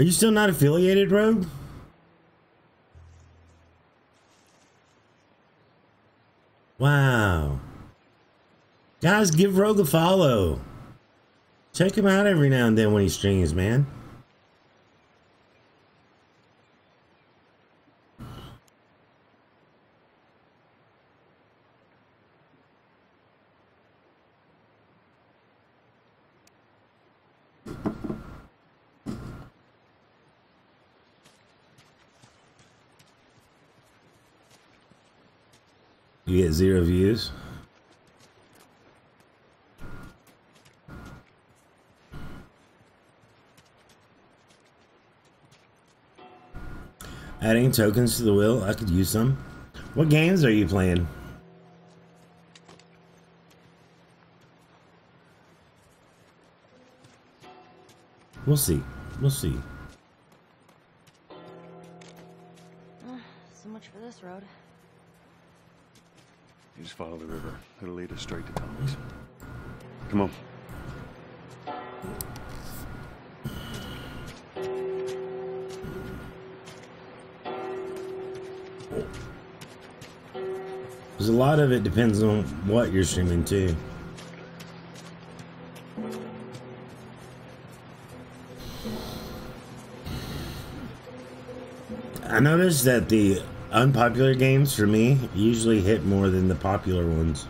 Are you still not affiliated, Rogue? Wow. Guys, give Rogue a follow. Check him out every now and then when he streams, man. Get zero views. Adding tokens to the wheel, I could use some. What games are you playing? We'll see. We'll see. Depends on what you're streaming too. I noticed that the unpopular games for me usually hit more than the popular ones.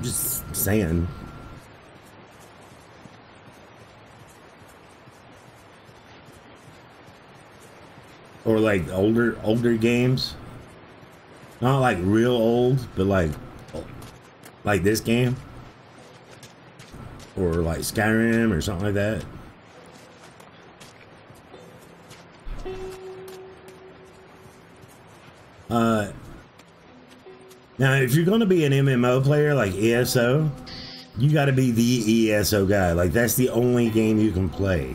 Just saying. Or like older older games. Not like real old, but like like this game. Or like Skyrim or something like that. Uh now if you're gonna be an MMO player like ESO, you gotta be the ESO guy. Like that's the only game you can play.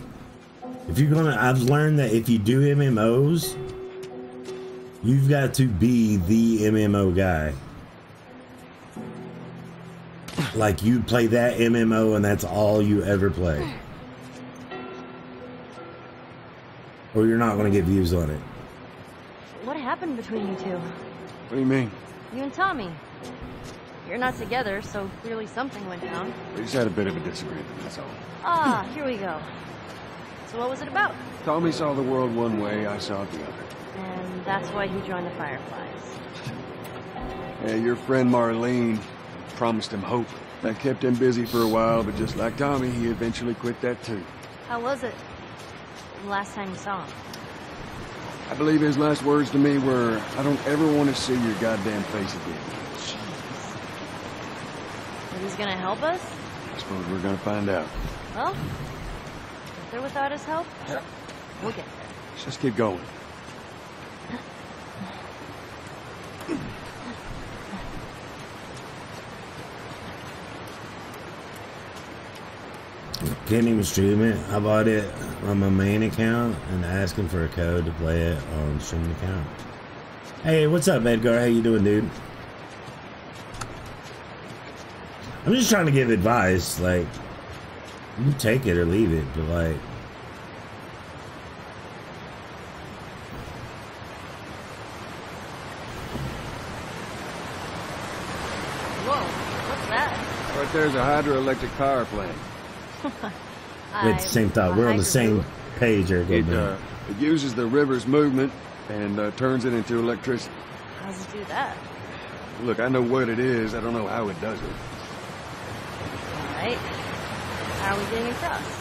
If you're gonna I've learned that if you do MMOs, You've got to be the MMO guy. Like you play that MMO and that's all you ever play. Or you're not going to get views on it. What happened between you two? What do you mean? You and Tommy. You're not together, so clearly something went down. We just had a bit of a disagreement, that's all. Ah, here we go. So what was it about? Tommy saw the world one way, I saw it the other. That's why he joined the Fireflies. Yeah, your friend Marlene promised him hope. That kept him busy for a while, but just like Tommy, he eventually quit that too. How was it? The last time you saw him? I believe his last words to me were, I don't ever want to see your goddamn face again. Jeez. He's gonna help us? I suppose we're gonna find out. Well, with or without his help, yeah. we'll get there. Let's just keep going. Can't even stream it. I bought it on my main account and asking for a code to play it on streaming account. Hey, what's up, Edgar? How you doing, dude? I'm just trying to give advice. Like, you take it or leave it, but like, Whoa, what's that? There's a hydroelectric power plant. we had the same thought. We're on the same page here. It, uh, it uses the river's movement and uh, turns it into electricity. How does it do that? Look, I know what it is. I don't know how it does it. Alright. How are we getting across?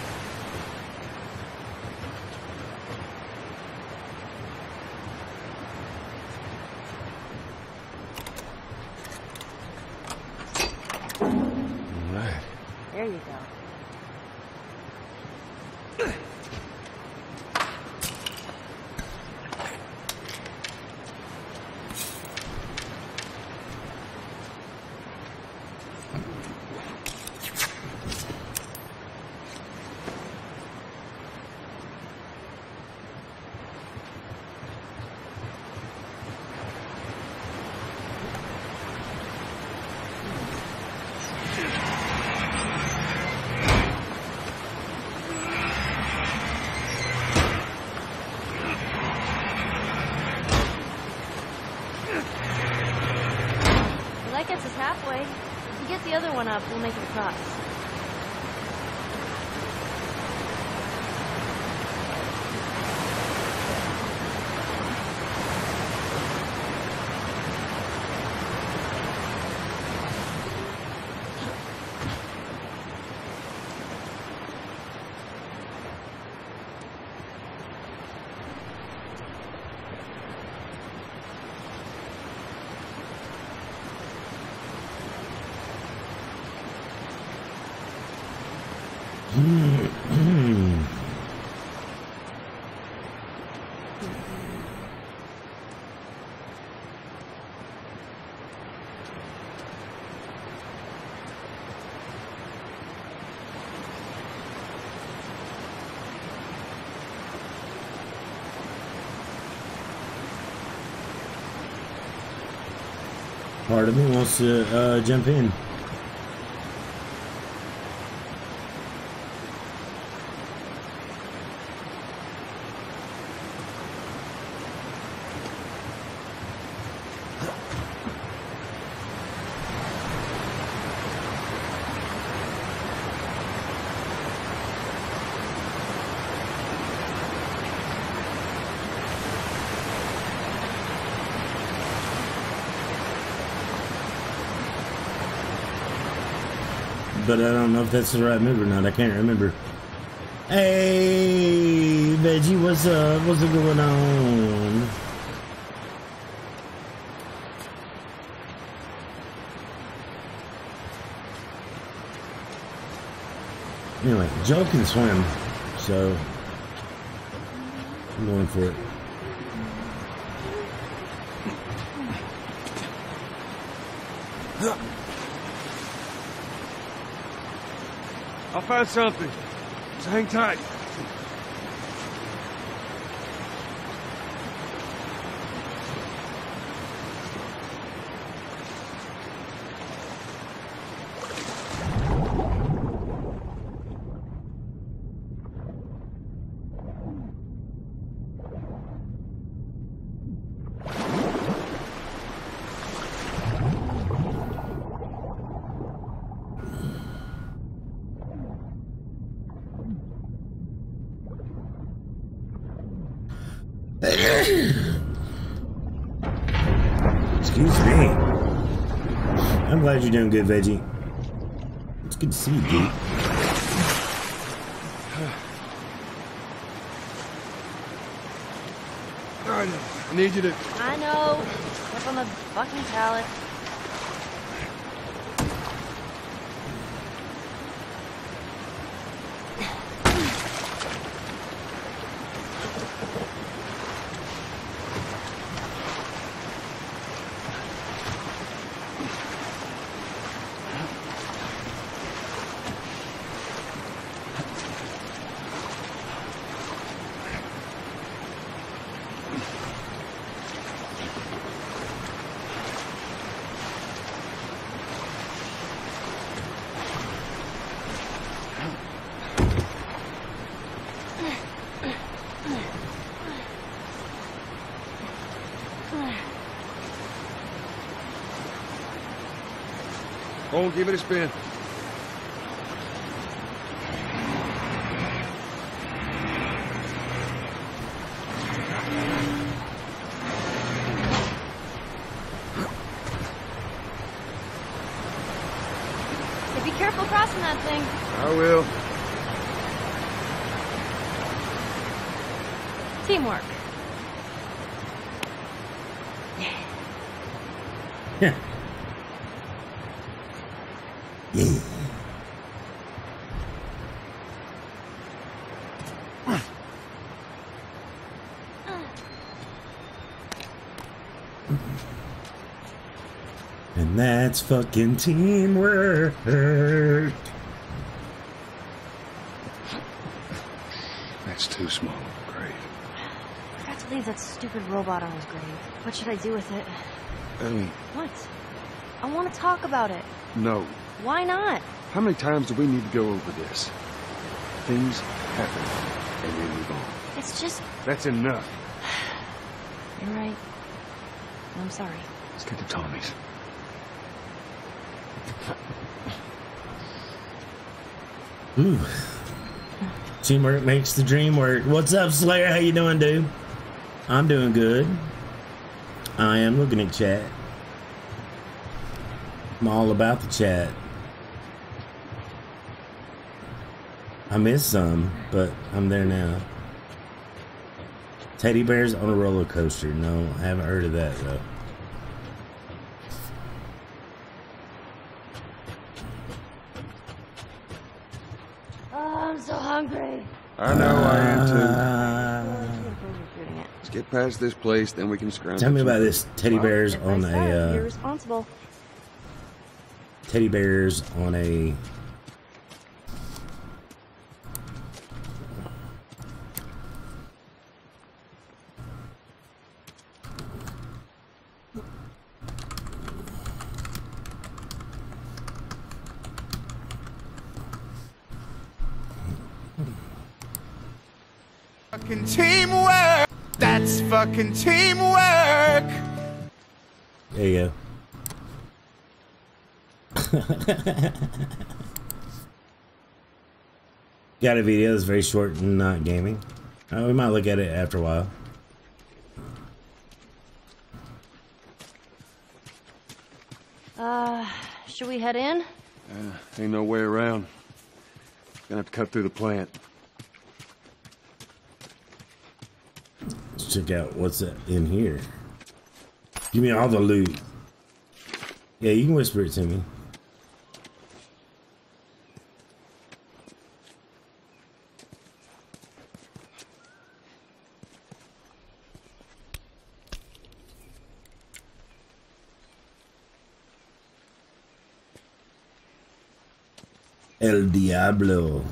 Part of me wants to uh, jump in. But I don't know if that's the right move or not. I can't remember. Hey, Veggie, what's up? What's going on? Anyway, Joel can swim, so I'm going for it. I'll find something. So hang tight. Excuse me. I'm glad you're doing good, Veggie. It's good to see you, dude. All right, I need you to... I know. Up on the fucking pallet. Oh, give it a spin. Be careful crossing that thing. I will. Teamwork. Yeah. Yeah. And that's fucking teamwork. That's too small of a grave. I forgot to leave that stupid robot on his grave. What should I do with it? Ellie, What? I want to talk about it. no. Why not? How many times do we need to go over this? Things happen, and we move on. It's just. That's enough. You're right. I'm sorry. Let's get to Tommy's. Ooh. Teamwork makes the dream work. What's up, Slayer? How you doing, dude? I'm doing good. I am looking at chat. I'm all about the chat. I missed some, but I'm there now. Teddy bears on a roller coaster. No, I haven't heard of that though. Past this place, then we can scrounge. tell me about this teddy bears on if I said, a uh, teddy bears on a Fucking teamwork. That's fucking teamwork. There you go. Got a video that's very short and not gaming. Uh, we might look at it after a while. Uh, should we head in? Uh, ain't no way around. Gonna have to cut through the plant. Check out what's in here. Give me all the loot. Yeah, you can whisper it to me. El Diablo.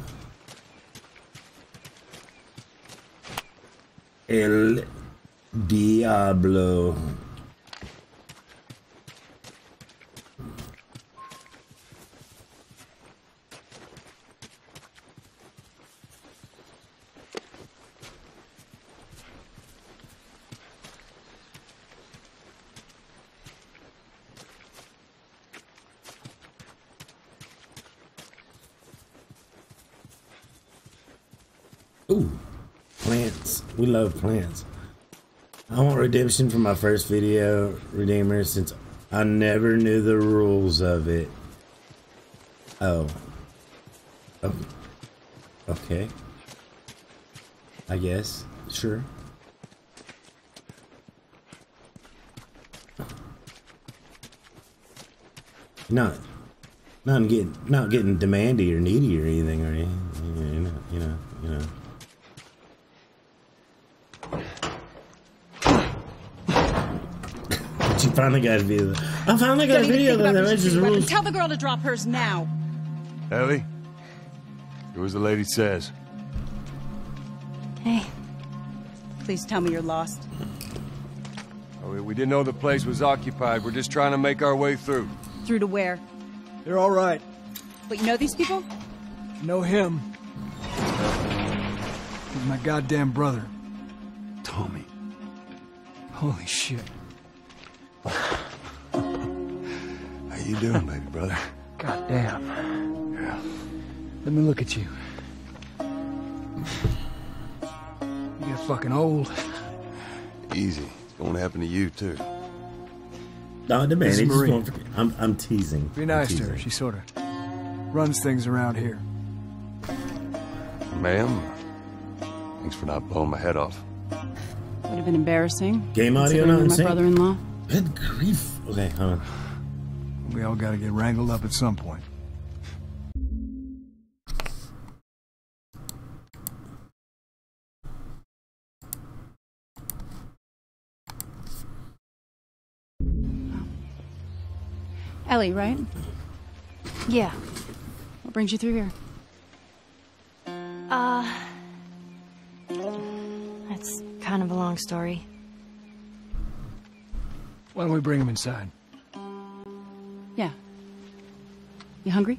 El Diablo. Ooh, plants. We love plants. I want redemption for my first video, Redeemer, since I never knew the rules of it. Oh. oh. Okay. I guess. Sure. Not, not getting, not getting demandy or needy or anything or anything. You know, you know, you know. Finally got a video. I finally got a video think that about the reaching Rangers for the weapon. rules. Tell the girl to drop hers now. Ellie, do as the lady says. Hey. Please tell me you're lost. Oh, we- we didn't know the place was occupied. We're just trying to make our way through. Through to where? They're all right. But you know these people? Know him. He's my goddamn brother. Tommy. Holy shit. You doing, baby brother? Goddamn. Yeah. Let me look at you. You get fucking old. Easy. It's going to happen to you, too. No, the man, This he is just Maria. won't forget. I'm, I'm teasing. Be I'm nice to her. teasing. She sort of runs things around here. Ma'am, thanks for not blowing my head off. Would have been embarrassing. Game audio considering not my brother-in-law. Good grief. Okay, hold on. We all gotta get wrangled up at some point. Ellie, right? Yeah. What brings you through here? Uh. That's kind of a long story. Why don't we bring him inside? Yeah. You hungry?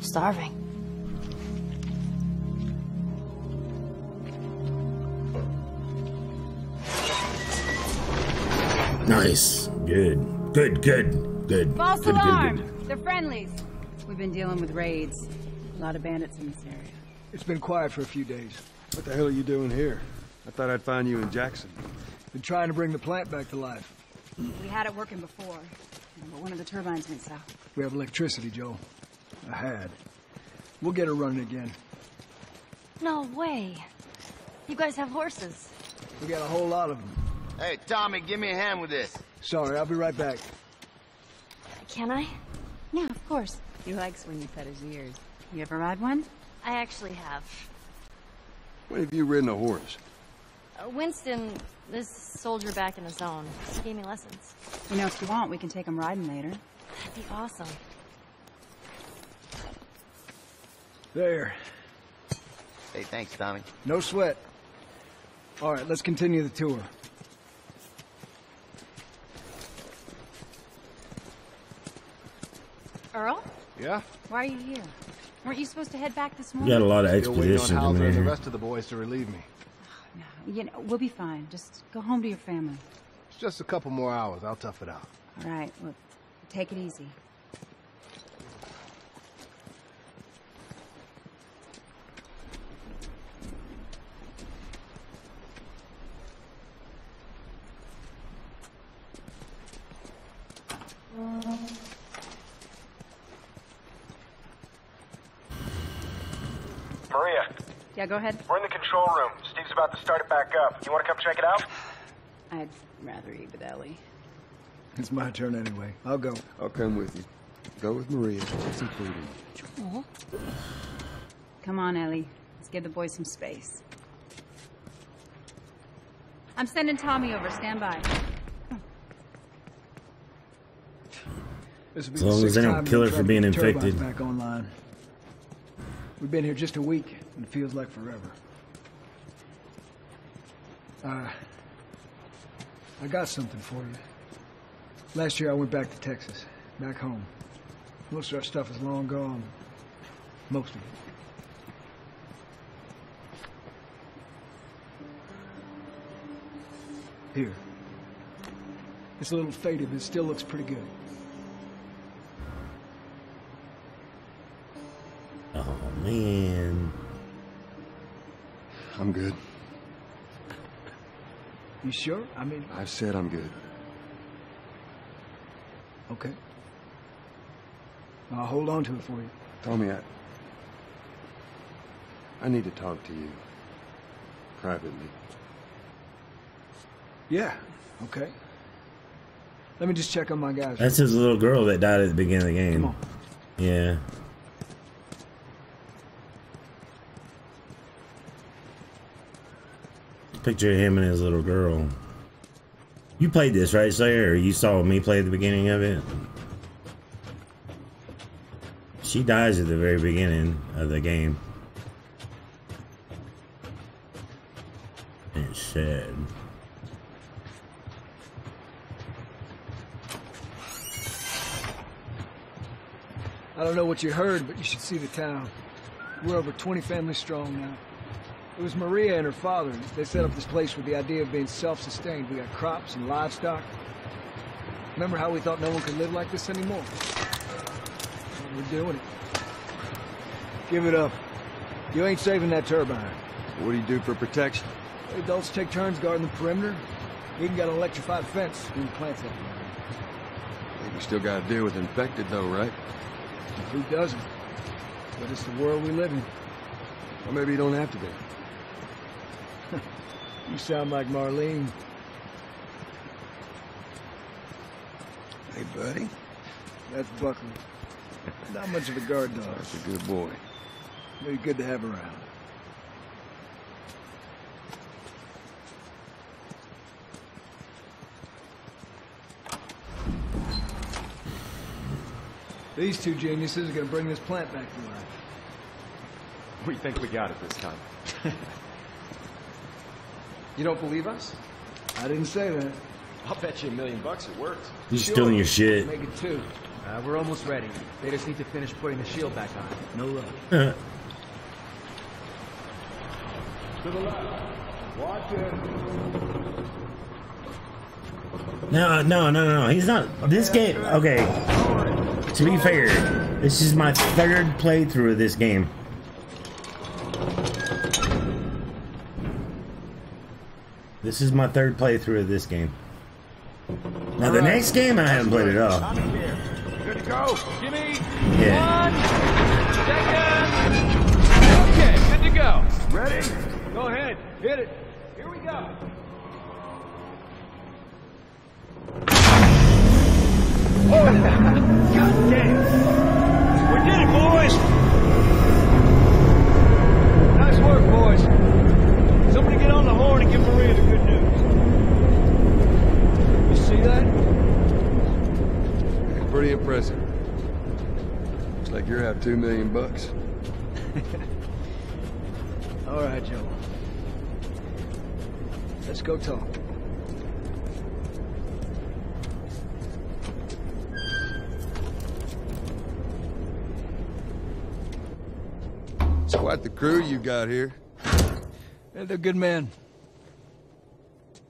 Starving. Nice. Good. Good, good, good. False good, alarm! Good, good. They're friendlies. We've been dealing with raids. A lot of bandits in this area. It's been quiet for a few days. What the hell are you doing here? I thought I'd find you in Jackson. Been trying to bring the plant back to life. We had it working before, but one of the turbines went south. We have electricity, Joel. I had. We'll get her running again. No way. You guys have horses. We got a whole lot of them. Hey, Tommy, give me a hand with this. Sorry, I'll be right back. Can I? Yeah, of course. He likes when you pet his ears. You ever ride one? I actually have. When have you ridden a horse? Uh, Winston, this soldier back in the zone, he gave me lessons. You know, if you want, we can take him riding later. That'd be awesome. There. Hey, thanks, Tommy. No sweat. All right, let's continue the tour. Earl? Yeah? Why are you here? Weren't you supposed to head back this You morning? got a lot of Still waiting Esposito in Hauser and the rest of the boys to relieve me. No, you know, we'll be fine. Just go home to your family. It's just a couple more hours. I'll tough it out. All right, well, take it easy. Maria, Yeah, go ahead. we're in the control room. Steve's about to start it back up. You want to come check it out? I'd rather eat with Ellie. It's my turn anyway. I'll go. I'll come with you. Go with Maria. Get some food in. Come on, Ellie. Let's give the boys some space. I'm sending Tommy over. Stand by. This will be As long as sixth they don't kill her for being get the infected. Back online. We've been here just a week, and it feels like forever. Uh, I got something for you. Last year I went back to Texas, back home. Most of our stuff is long gone. Most of it. Here. It's a little faded, but it still looks pretty good. Oh man. I'm good. You sure? I mean, I've said I'm good. okay. I'll hold on to it for you. Tommy, I... I need to talk to you. Privately. Yeah, okay. Let me just check on my guys. That's his little girl that died at the beginning of the game. Come on. Yeah. Picture of him and his little girl. You played this, right, Slayer? You saw me play the beginning of it? She dies at the very beginning of the game. It's sad. I don't know what you heard, but you should see the town. We're over 20 families strong now. It was Maria and her father. They set up this place with the idea of being self-sustained. We got crops and livestock. Remember how we thought no one could live like this anymore? Well, we're doing it. Give it up. You ain't saving that turbine. What do you do for protection? The adults take turns guarding the perimeter. We even got an electrified fence when the plants up We still got to deal with infected, though, right? Who doesn't? But it's the world we live in. Or maybe you don't have to be. You sound like Marlene. Hey, buddy. That's Buckley. Not much of a guard dog. That's a good boy. Very good to have around. These two geniuses are gonna bring this plant back to life. We think we got it this time. you don't believe us? I didn't say that. I'll bet you a million bucks it worked. You're stealing your shit. Make it two. Uh, we're almost ready. They just need to finish putting the shield back on. No rush. To the left. Watch it. No, no, no, no, no. He's not. This game. Okay. To be fair, This is my third playthrough of this game. This is my third playthrough of this game. Now the next game I haven't played at all. Good to go. Jimmy. Yeah. Okay, good to go. Ready? Go ahead. Hit it. Here we go. Oh, God damn. See? Pretty impressive. Looks like you're out two million bucks. All right, Joel. Let's go talk. It's quite the crew you got here. They're good men.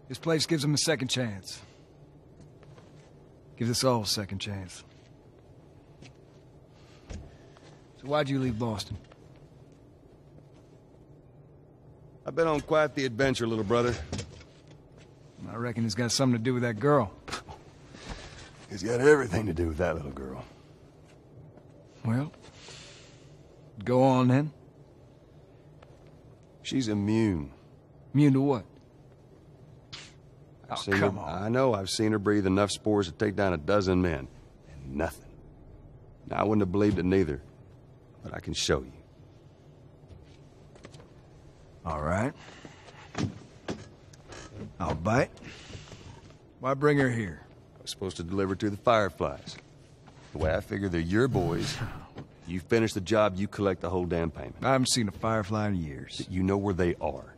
This place gives them a second chance. Gives us all a second chance. So why'd you leave Boston? I've been on quite the adventure, little brother. I reckon it's got something to do with that girl. It's got everything to do with that little girl. Well, go on then. She's immune. Immune to what? I've Oh, come her, on. I know I've seen her breathe enough spores to take down a dozen men. And nothing. Now, I wouldn't have believed it neither. But I can show you. All right. I'll bite. Why bring her here? I was supposed to deliver to the Fireflies. The way I figure they're your boys. You finish the job, you collect the whole damn payment. I haven't seen a Firefly in years. You know where they are.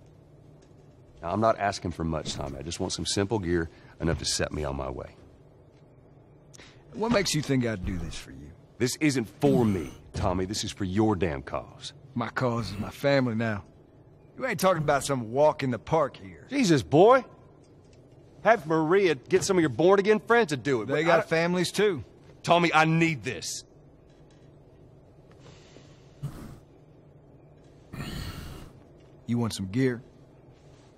Now, I'm not asking for much, Tommy. I just want some simple gear, enough to set me on my way. What makes you think I'd do this for you? This isn't for me, Tommy. This is for your damn cause. My cause is my family now. You ain't talking about some walk in the park here. Jesus, boy. Have Maria get some of your born-again friends to do it. They got families too. Tommy, I need this. You want some gear?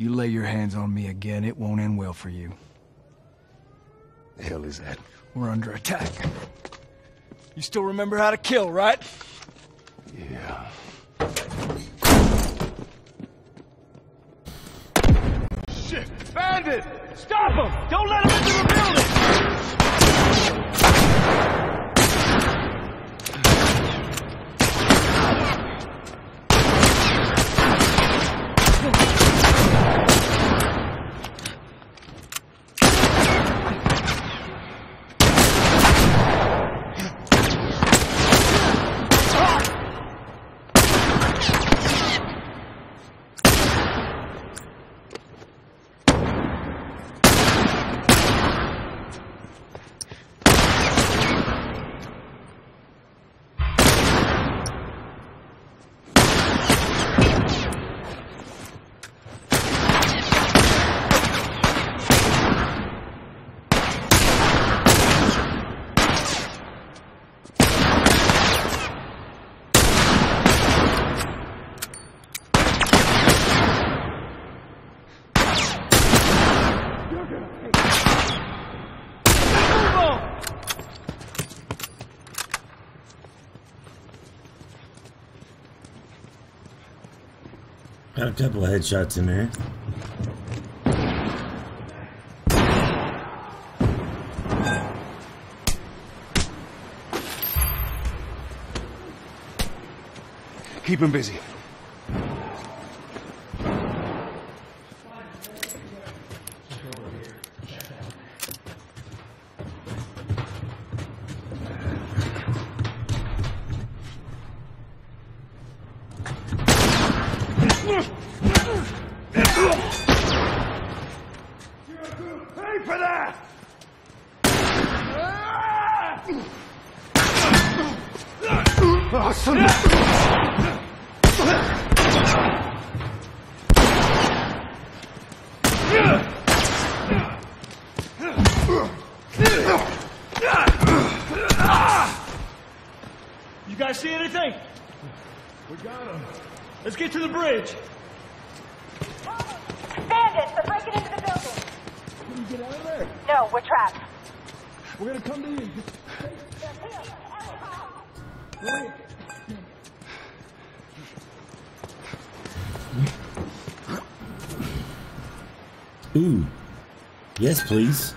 You lay your hands on me again, it won't end well for you. The hell is that? We're under attack. You still remember how to kill, right? Yeah. Shit! Bandit! Stop him! Don't let him into the building! Got a couple of headshots in there. Keep him busy. Pay for that! Awesome! You guys see anything? We got him. Let's get to the bridge. Bandits! They're breaking into the building! Can you get out of there? No, we're trapped. We're gonna come to you. Wait. Ooh. Yes, please.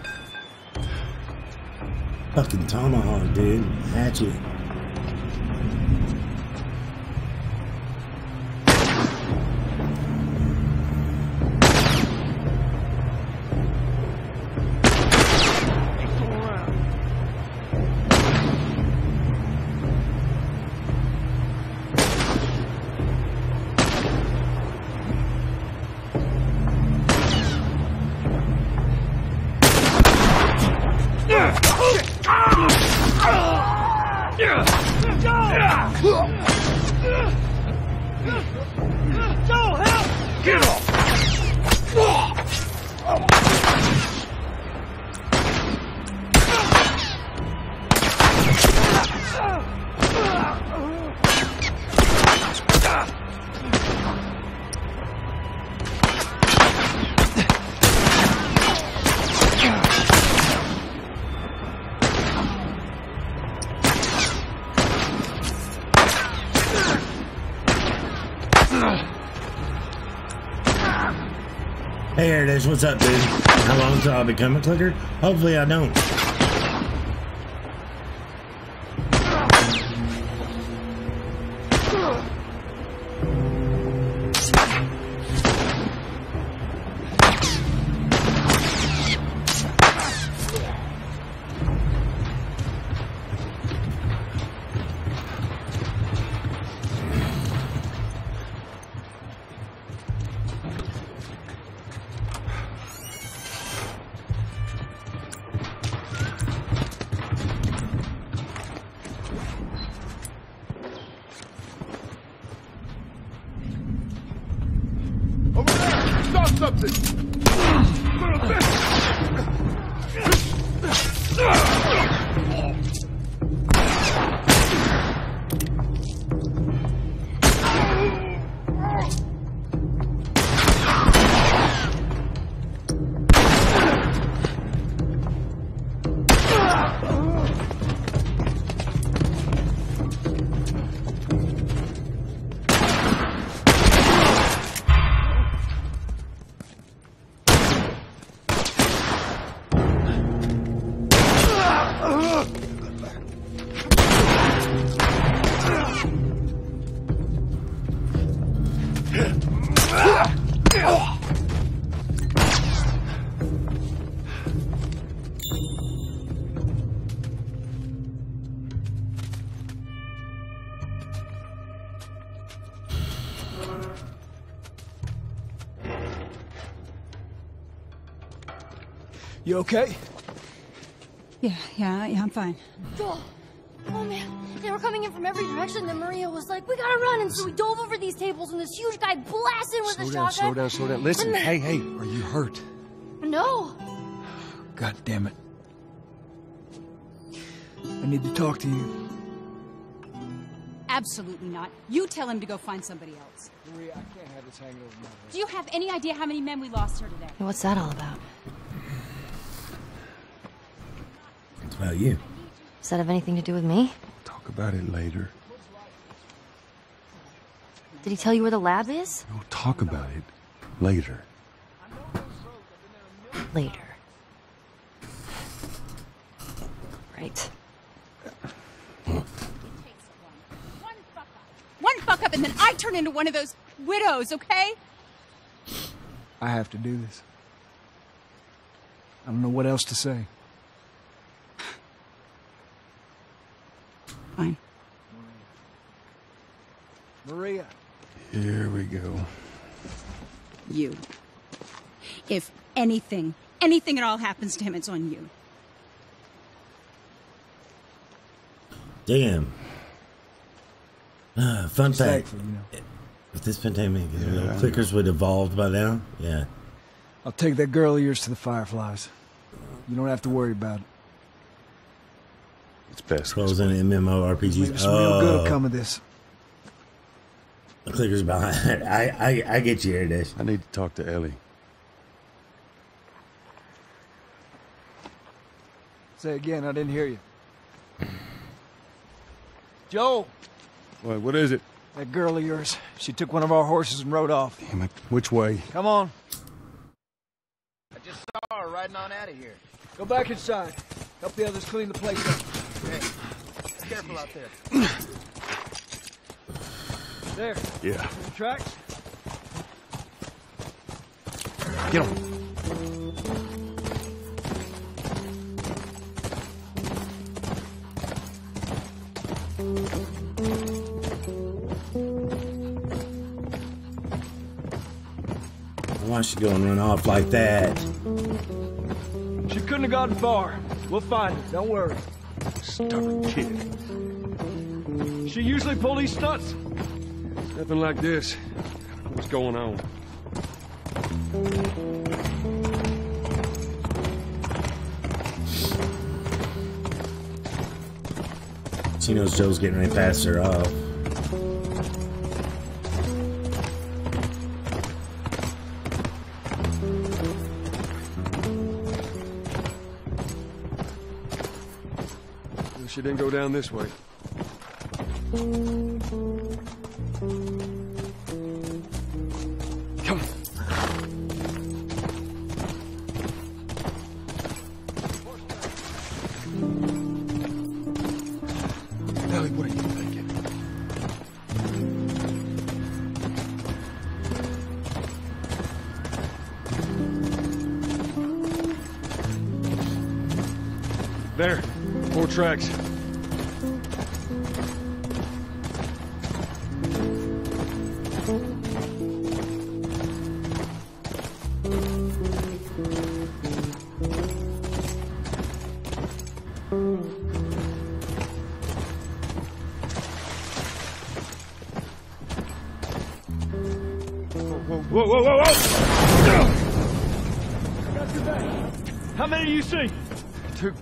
What's up, dude? How long I become a clicker? Hopefully I don't. Something! You okay? Yeah, yeah, yeah, I'm fine. Joel! Oh man, they were coming in from every direction. Then Maria was like, "We gotta run!" And so we dove over these tables, and this huge guy blasted with Slow a down, shotgun. slow down, slow down. Listen, And then- hey, hey, are you hurt? No, God damn it. I need to talk to you. Absolutely not. You tell him to go find somebody else. Maria, I can't have this hanging over my head. Do you have any idea how many men we lost here today? what's that all about? It's about you. Does that have anything to do with me? Talk about it later. Did he tell you where the lab is? We'll talk about it later. Later. Right. One fuck up and then I turn into one of those widows, okay? I have to do this. I don't know what else to say. Fine. Maria. Here we go. You. If anything, anything at all happens to him, it's on you. Damn. Uh, fun She's fact. thankful, you know. If this pandemic, you know, clickers would evolved by now. Yeah. I'll take that girl of yours to the Fireflies. You don't have to worry about it. It's best. Close in MMORPGs. Maybe some real good will Oh. come of this. The clickers behind. I, I, I get you, Airdash. I need to talk to Ellie. Say again, I didn't hear you. Joel, What, what is it? that girl of yours, she took one of our horses and rode off. Damn it. Which way? Come on, I just saw her riding on out of here. go back inside. Help the others clean the place up. Hey, careful out there. There. Yeah. See the tracks? Get him. Why'd she go and run off like that? She couldn't have gotten far. We'll find her. Don't worry. Stubborn kid. She usually pull these stunts. Nothing like this. What's going on? She knows Joe's getting ready to pass her off. Go down this way.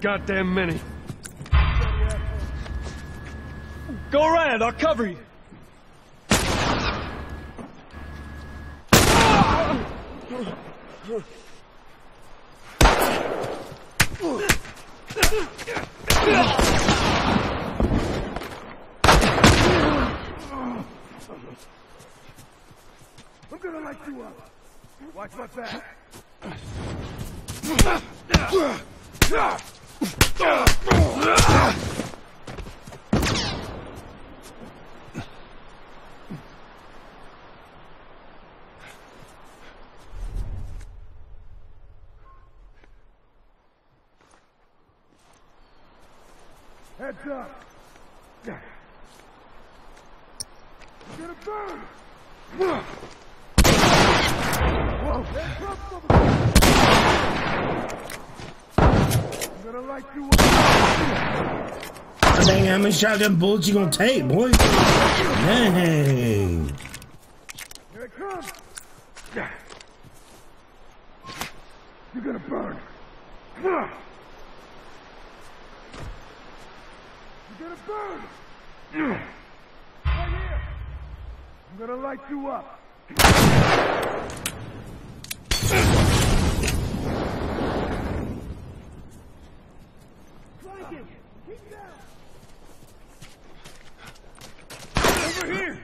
Goddamn many. Go around. I'll cover you. I'm gonna light you up. Watch my back. Heads up. You're gonna burn. Whoa, that's up over there. I'm gonna light you up. Many shotgun bullets you gonna take, boy? Dang. Here it comes. You're gonna burn. You're gonna burn. Right here. I'm gonna light you up. Flank him. Keep down. Over here.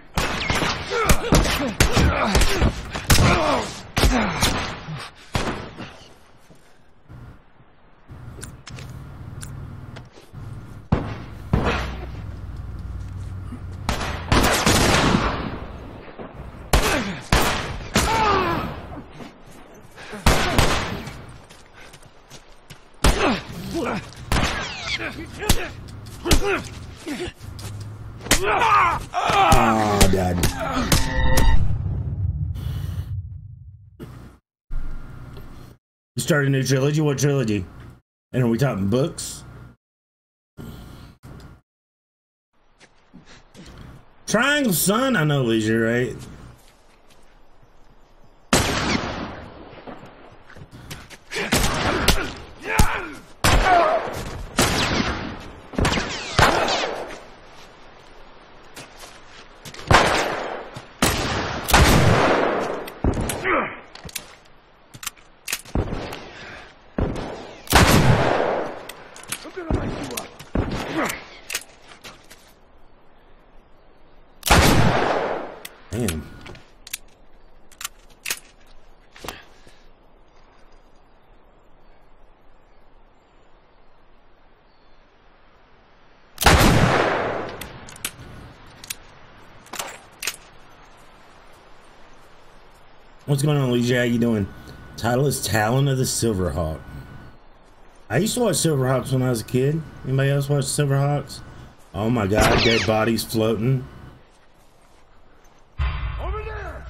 Start a new trilogy? What trilogy? And are we talking books? Triangle Sun, I know Leisure, right? I'm gonna light you up. Damn. What's going on, Luigi? How you doing? Title is Talon of the Silverhawk. I used to watch Silverhawks when I was a kid. Anybody else watch Silverhawks? Oh my god, dead bodies floating. Over there!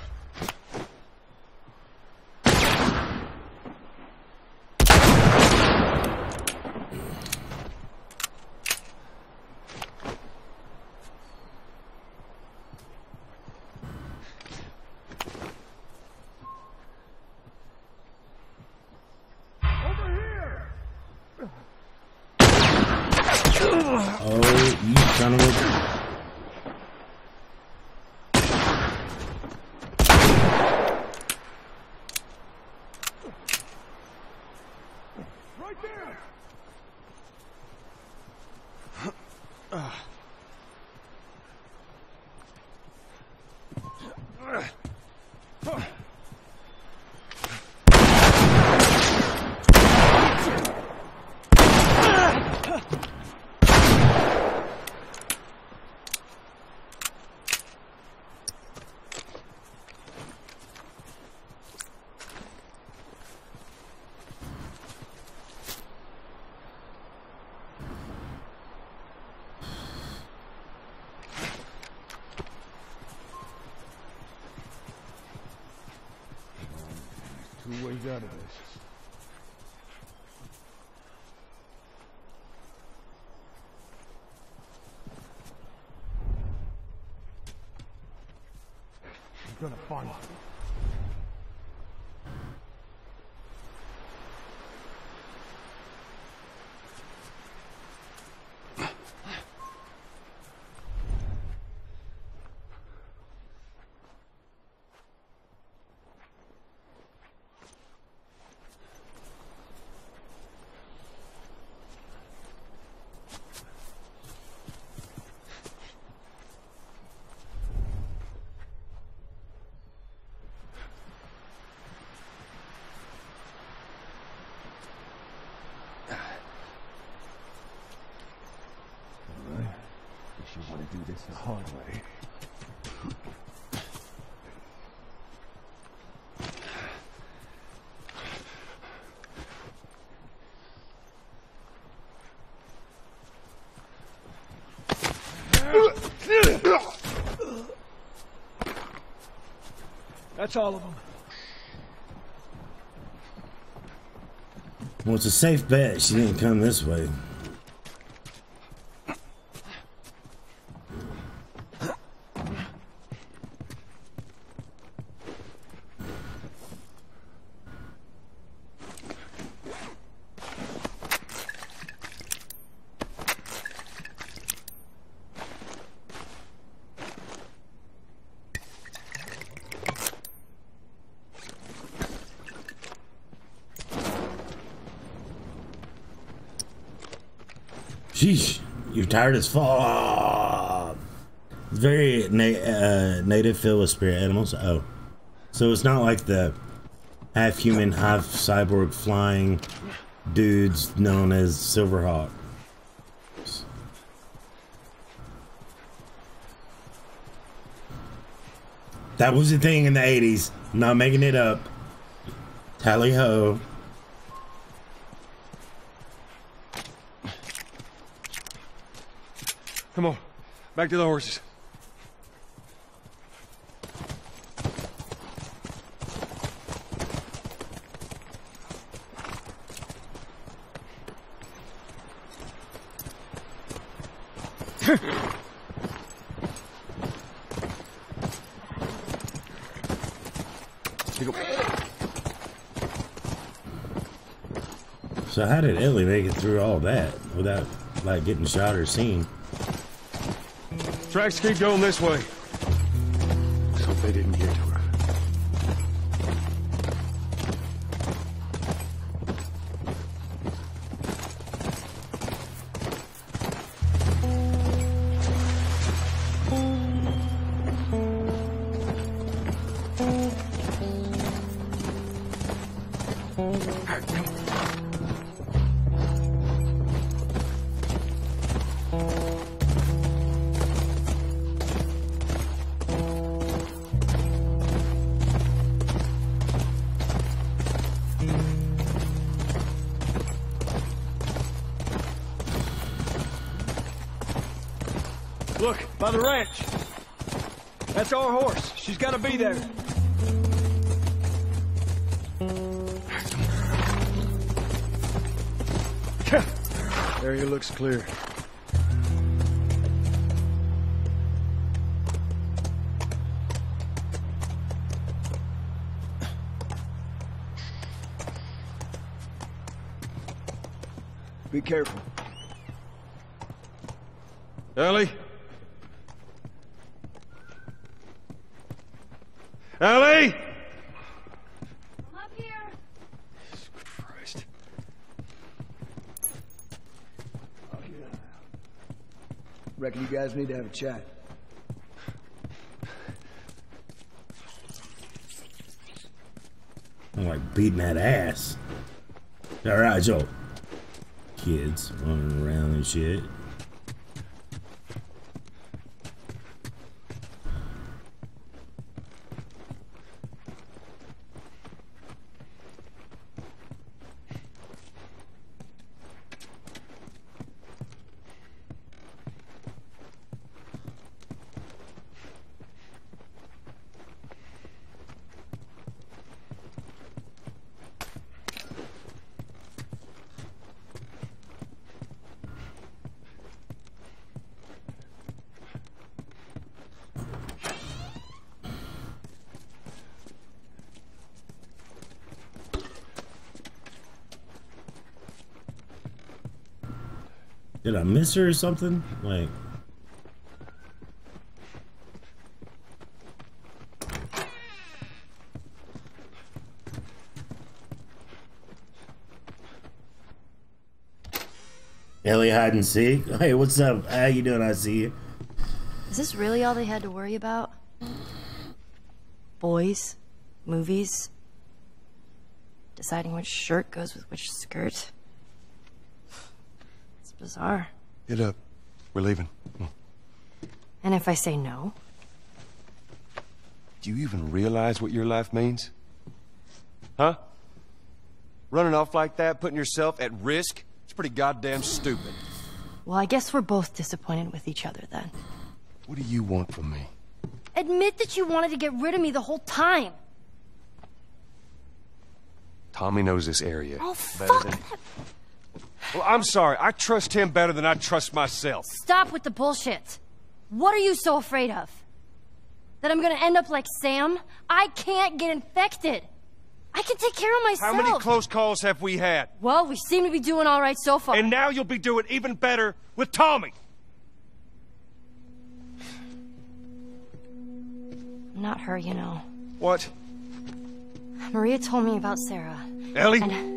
Over here! Oh, you son of a... Right there! Two ways out of this. I'm gonna find you. Alright. Guess you want to do this the hard way. That's all of them. Well, it's a safe bet. She didn't come this way. Sheesh, fuck. It's very na- uh, native filled with spirit animals. Oh, so it's not like the half human, half cyborg flying dudes known as Silverhawk. That was the thing in the 80s. Not making it up. Tally ho. Back to the horses. So how did Ellie make it through all that without like getting shot or seen? Tracks keep going this way. Hope they didn't get horse. She's gotta be there. Area looks clear. Be careful. Ellie? Ellie? I'm up here. Christ. Reckon you guys need to have a chat. I'm like beating that ass. All right, Joe. Kids running around and shit. I miss her or something? Like, Ellie hide and seek. Hey, what's up? How you doing? I see you. Is this really all they had to worry about? Boys, movies, deciding which shirt goes with which skirt. Bizarre. Get up. We're leaving. And if I say no? Do you even realize what your life means? Huh? Running off like that, putting yourself at risk? It's pretty goddamn stupid. Well, I guess we're both disappointed with each other then. What do you want from me? Admit that you wanted to get rid of me the whole time. Tommy knows this area. Oh, better fuck than... Well, I'm sorry. I trust him better than I trust myself. Stop with the bullshit. What are you so afraid of? That I'm gonna end up like Sam? I can't get infected. I can take care of myself. How many close calls have we had? Well, we seem to be doing all right so far. And now you'll be doing even better with Tommy. Not her, you know. What? Maria told me about Sarah. Ellie? And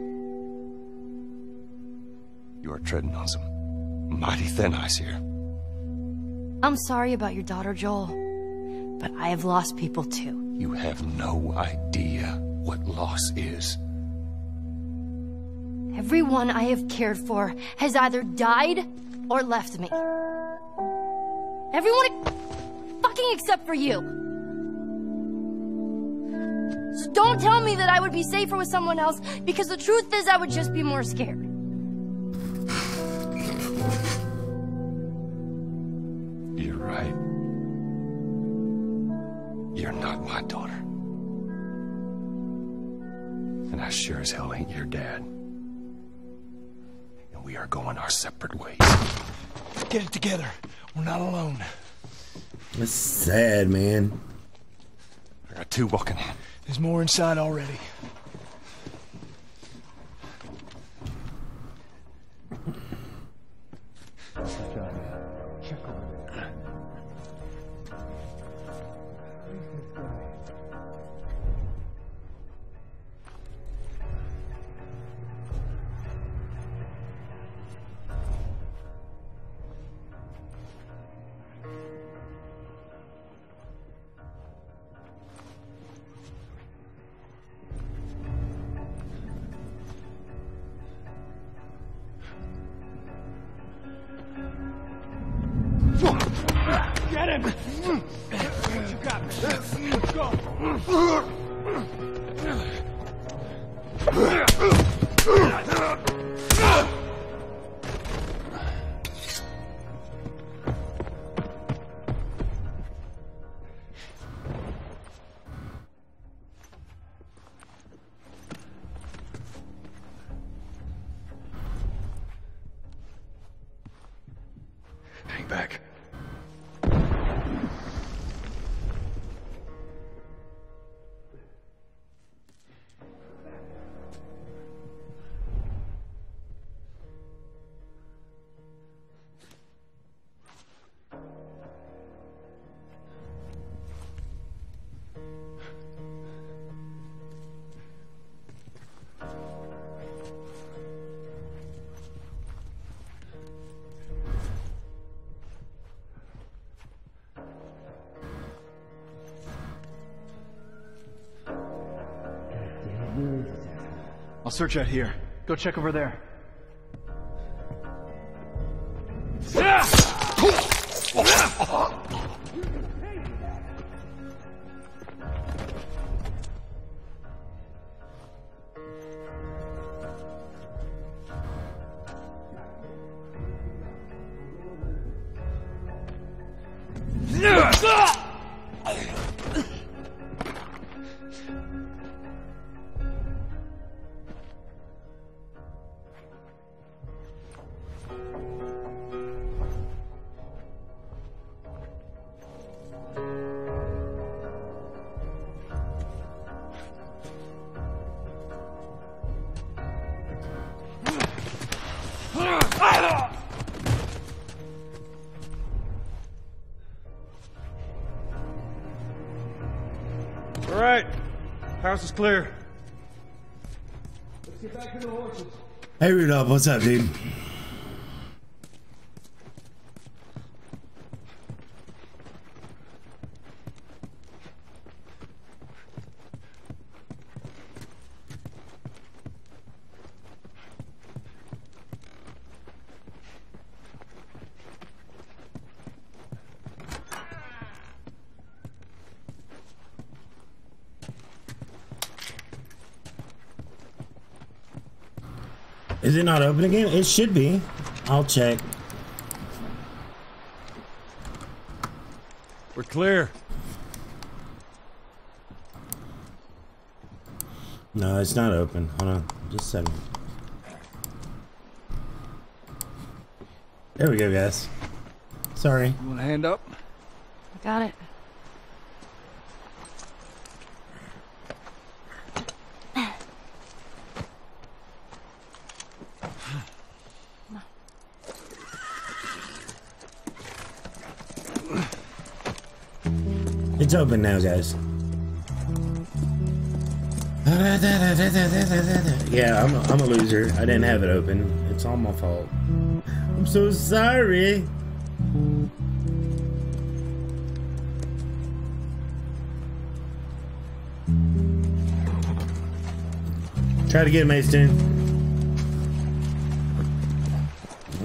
You are treading on some mighty thin ice here. I'm sorry about your daughter, Joel. But I have lost people too. You have no idea what loss is. Everyone I have cared for has either died or left me. Everyone fucking except for you. So don't tell me that I would be safer with someone else because the truth is I would just be more scared. You're right. You're not my daughter. And I sure as hell ain't your dad. And we are going our separate ways. Get it together. We're not alone. That's sad, man. I got two walking in. There's more inside already. 是这里，这个。Back. Search out here. Go check over there. Is clear. Let's get back to the horses. Hey Rudolph, what's up, dude? It not open again? It should be. I'll check. We're clear. No, it's not open. Hold on. Just a second. There we go, guys. Sorry. You want a hand up? It's open now, guys. Yeah, I'm a, I'm a loser. I didn't have it open. It's all my fault. I'm so sorry. Try to get Mason.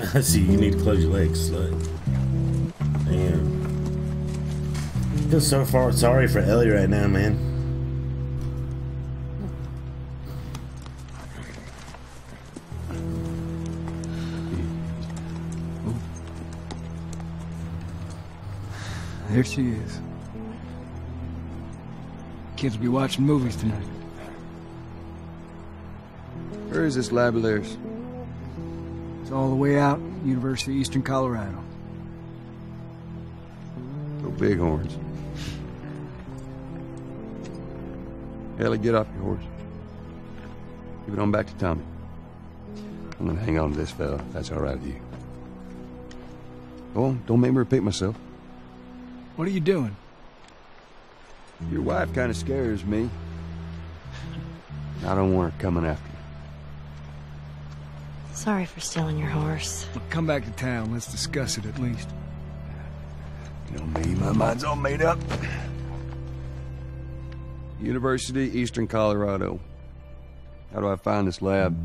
I see you need to close your legs, slut. Feel so far sorry for Ellie right now, man. There she is. Kids will be watching movies tonight. Where is this lab of theirs? It's all the way out, University of Eastern Colorado. Go Bighorns. Ellie, get off your horse. Give it on back to Tommy. I'm gonna hang on to this fella, if that's all right with you. Go on, don't make me repeat myself. What are you doing? Your wife kind of scares me. I don't want her coming after you. Sorry for stealing your horse. Look, come back to town. Let's discuss it at least. You know me, my mind's all made up. University, Eastern Colorado. How do I find this lab?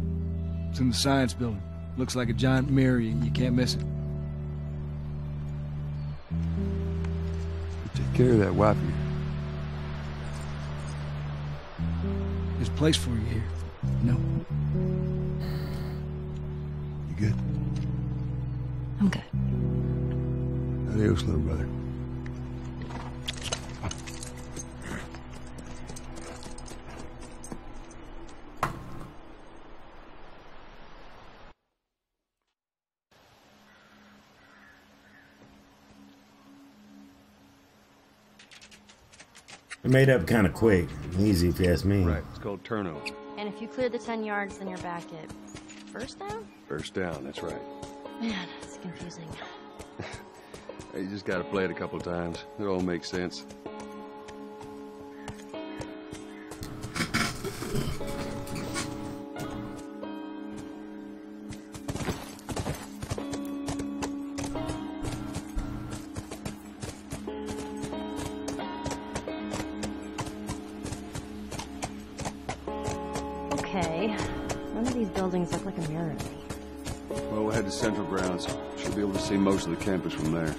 It's in the science building. Looks like a giant mirror. You, you can't miss it. Take care of that wife of. There's a place for you here. No. You good? I'm good. Adios, little brother. Made up kind of quick. Easy, if you ask me. Right, it's called turnover. And if you clear the 10 yards, then you're back at first down? First down, that's right. Man, it's confusing. You just gotta play it a couple times. It all makes sense. To the campus from there.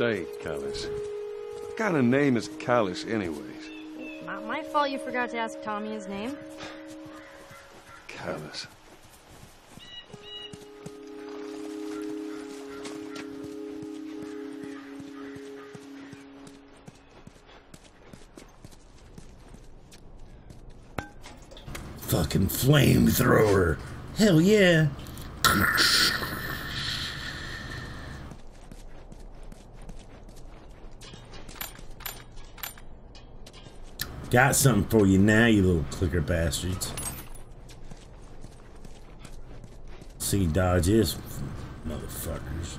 Stay, Callus. What kind of name is Callus, anyways? Not my fault you forgot to ask Tommy his name. Callus. Fucking flamethrower. Hell yeah. Got something for you now, you little clicker bastards. See, dodge this, motherfuckers.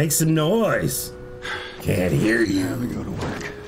Make some noise. Can't hear you. Time to go to work.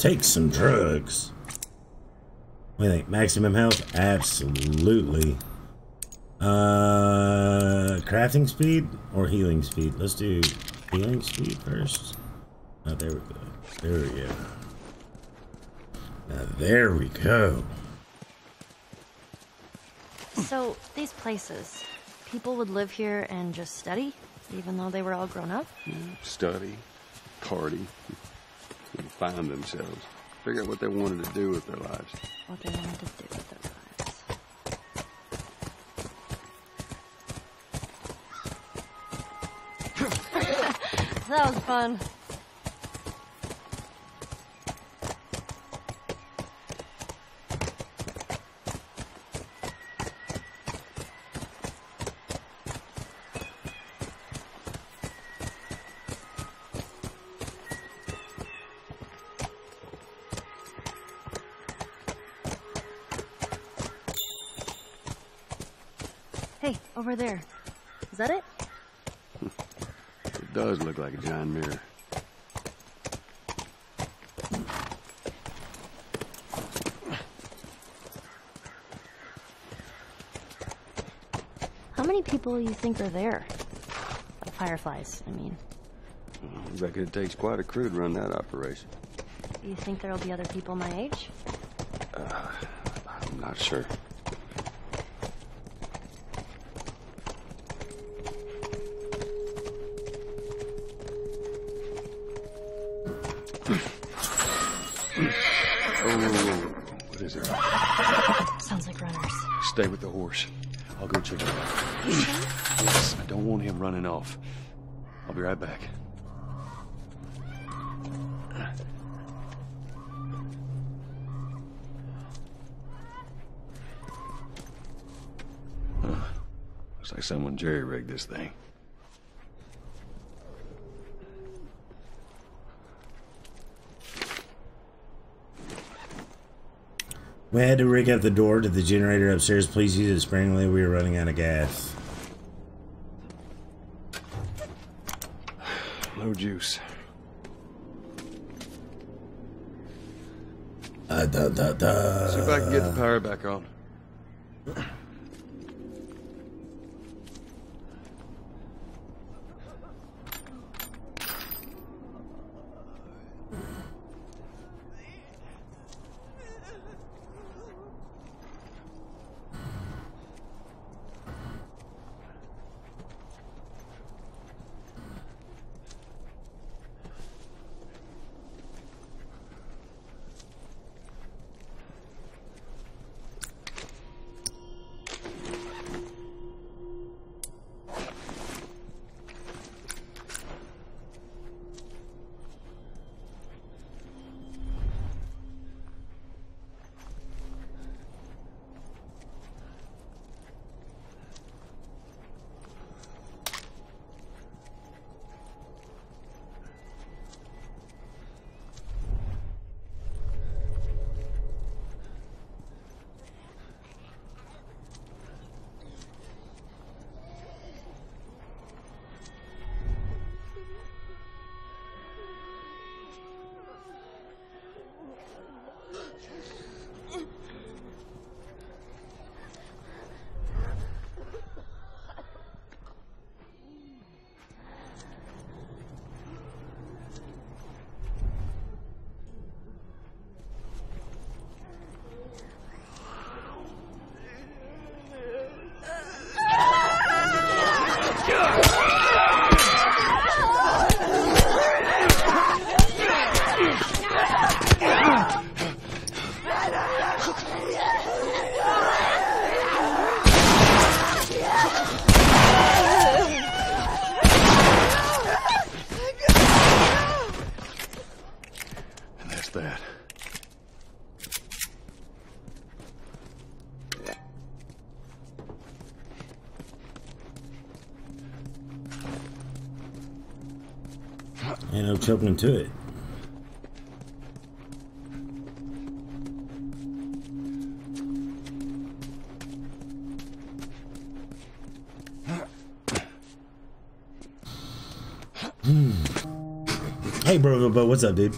Take some drugs. What do you think? Maximum health? Absolutely. Uh, crafting speed or healing speed? Let's do healing speed first. Oh, there we go. There we go. Now there we go. So, these places, people would live here and just study, even though they were all grown up? Study, party, and find themselves. Figure out what they wanted to do with their lives. What they wanted to do with their lives. that was fun. Hey, over there. Is that it? It does look like a giant mirror. How many people do you think are there? Like fireflies, I mean. I reckon it takes quite a crew to run that operation. Do you think there'll be other people my age? Uh, I'm not sure. Horse. I'll go check it out. Yes, I don't want him running off. I'll be right back. Huh. Looks like someone jerry-rigged this thing. We had to rig up the door to the generator upstairs. Please use it sparingly. We are running out of gas. No juice. Uh, da, da, da. See if I can get the power back on. What's up, dude?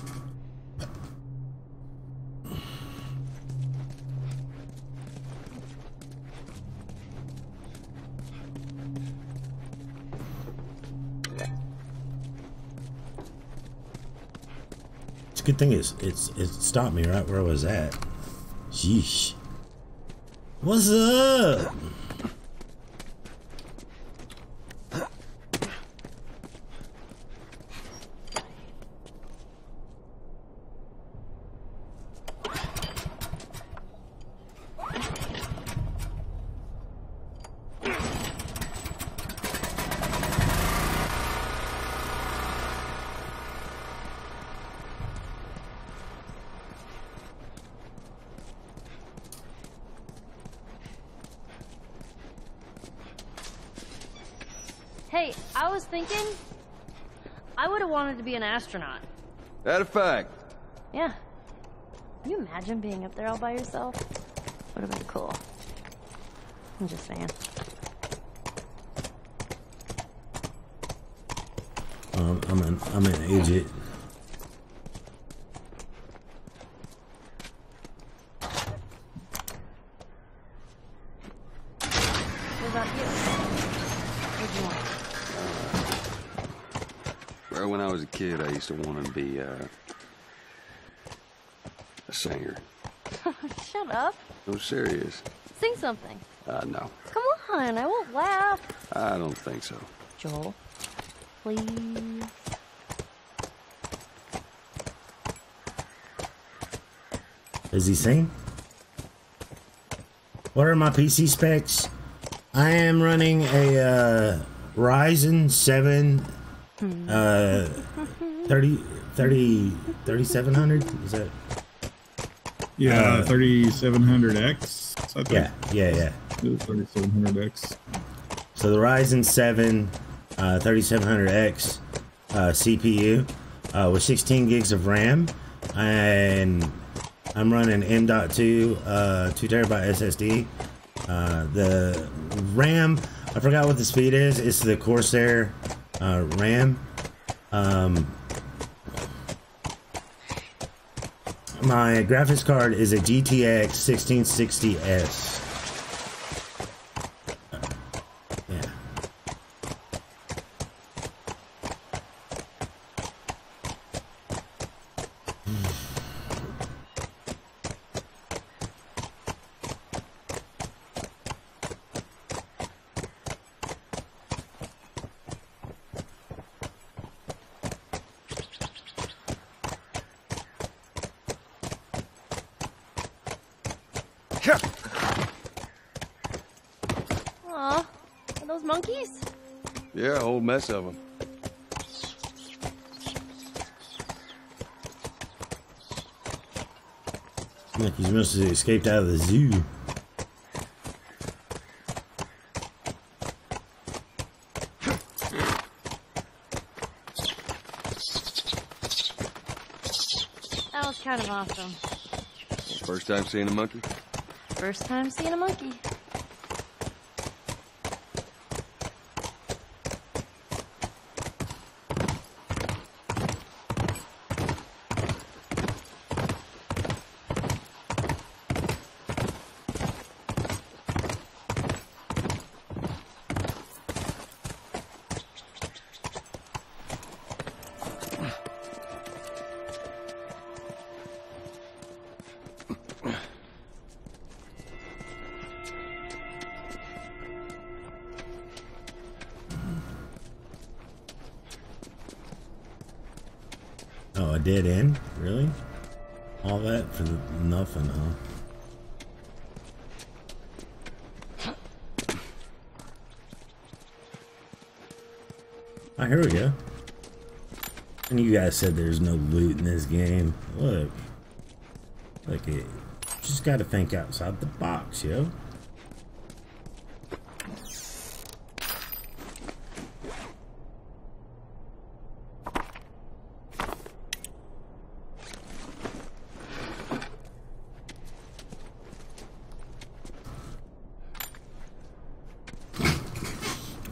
It's a good thing it's it's it stopped me right where I was at. Sheesh. What's up? Hey, I was thinking, I would have wanted to be an astronaut. That a fact? Yeah. Can you imagine being up there all by yourself? Would have been cool. I'm just saying. Um, I'm an I'm an idiot. What about you? What'd you want? Well, when I was a kid, I used to want to be, uh, a singer. Shut up. No, serious. Sing something. Uh, no. Come on, I won't laugh. I don't think so. Joel, please. Is he sing? What are my PC specs? I am running a uh, Ryzen 7 uh, 30, 30, 3700? Is that? Yeah, Uh, 3700X. I think. Yeah, yeah, yeah. 3700X. So the Ryzen 7 uh, 3700X uh, CPU uh, with 16 gigs of RAM, and I'm running M.2 uh, 2 terabyte SSD. Uh, the RAM, I forgot what the speed is. It's the Corsair uh, RAM. Um, my graphics card is a GTX 1660S. Yeah. Aw, are those monkeys? Yeah, a whole mess of them. Like he's must have escaped out of the zoo. That was kind of awesome. First time seeing a monkey? First time seeing a monkey. Guys said there's no loot in this game. Look. Look it. Just gotta think outside the box, yo.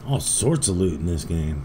All sorts of loot in this game.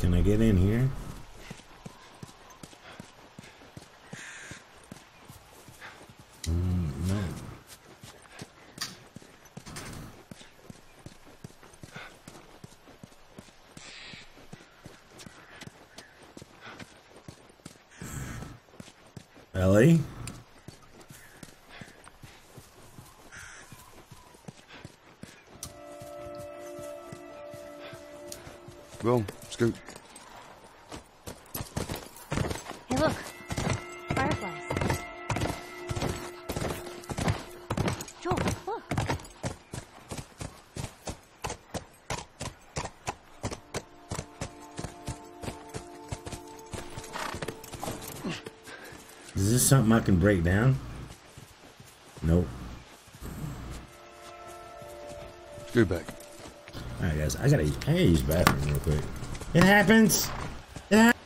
Can I get in here? Scoot. Hey, look. Fireflies. Joel, look. Is this something I can break down? Nope. Scoot back. Alright, guys, I gotta, I gotta use bathroom real quick. It happens. It happens.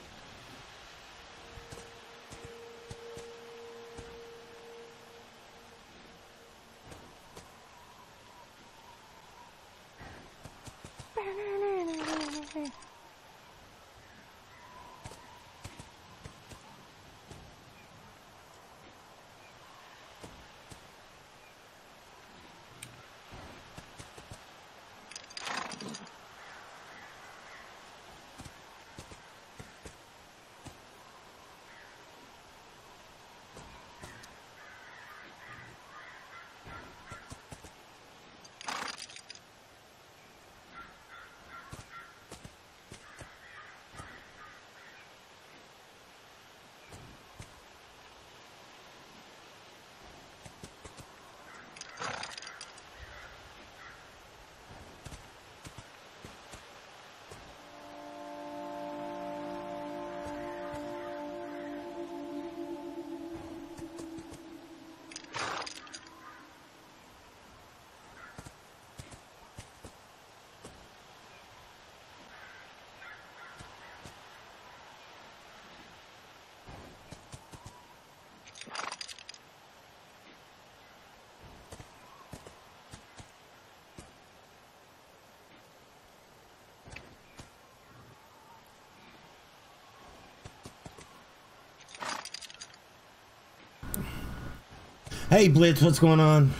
Hey Blitz, what's going on?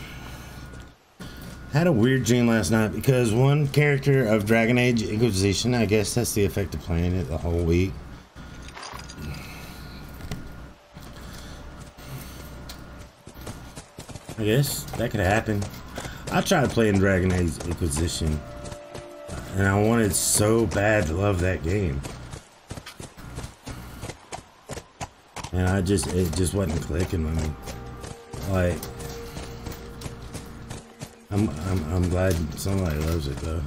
Had a weird dream last night because one character of Dragon Age Inquisition, I guess that's the effect of playing it the whole week. I guess that could happen. I tried playing Dragon Age Inquisition uh, and I wanted so bad to love that game. And I just, it just wasn't clicking with me. Like, I'm, I'm, I'm glad somebody loves it though.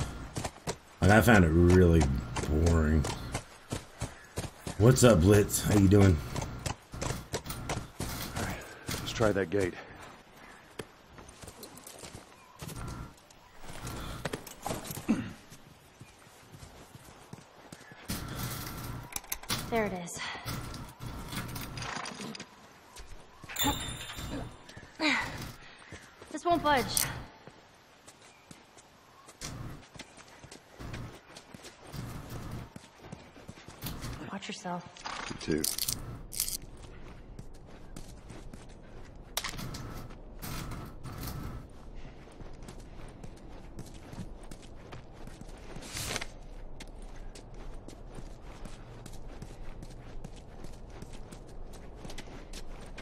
Like, I found it really boring. What's up, Blitz? How you doing? Let's try that gate. There it is. This won't budge. Watch yourself. You too.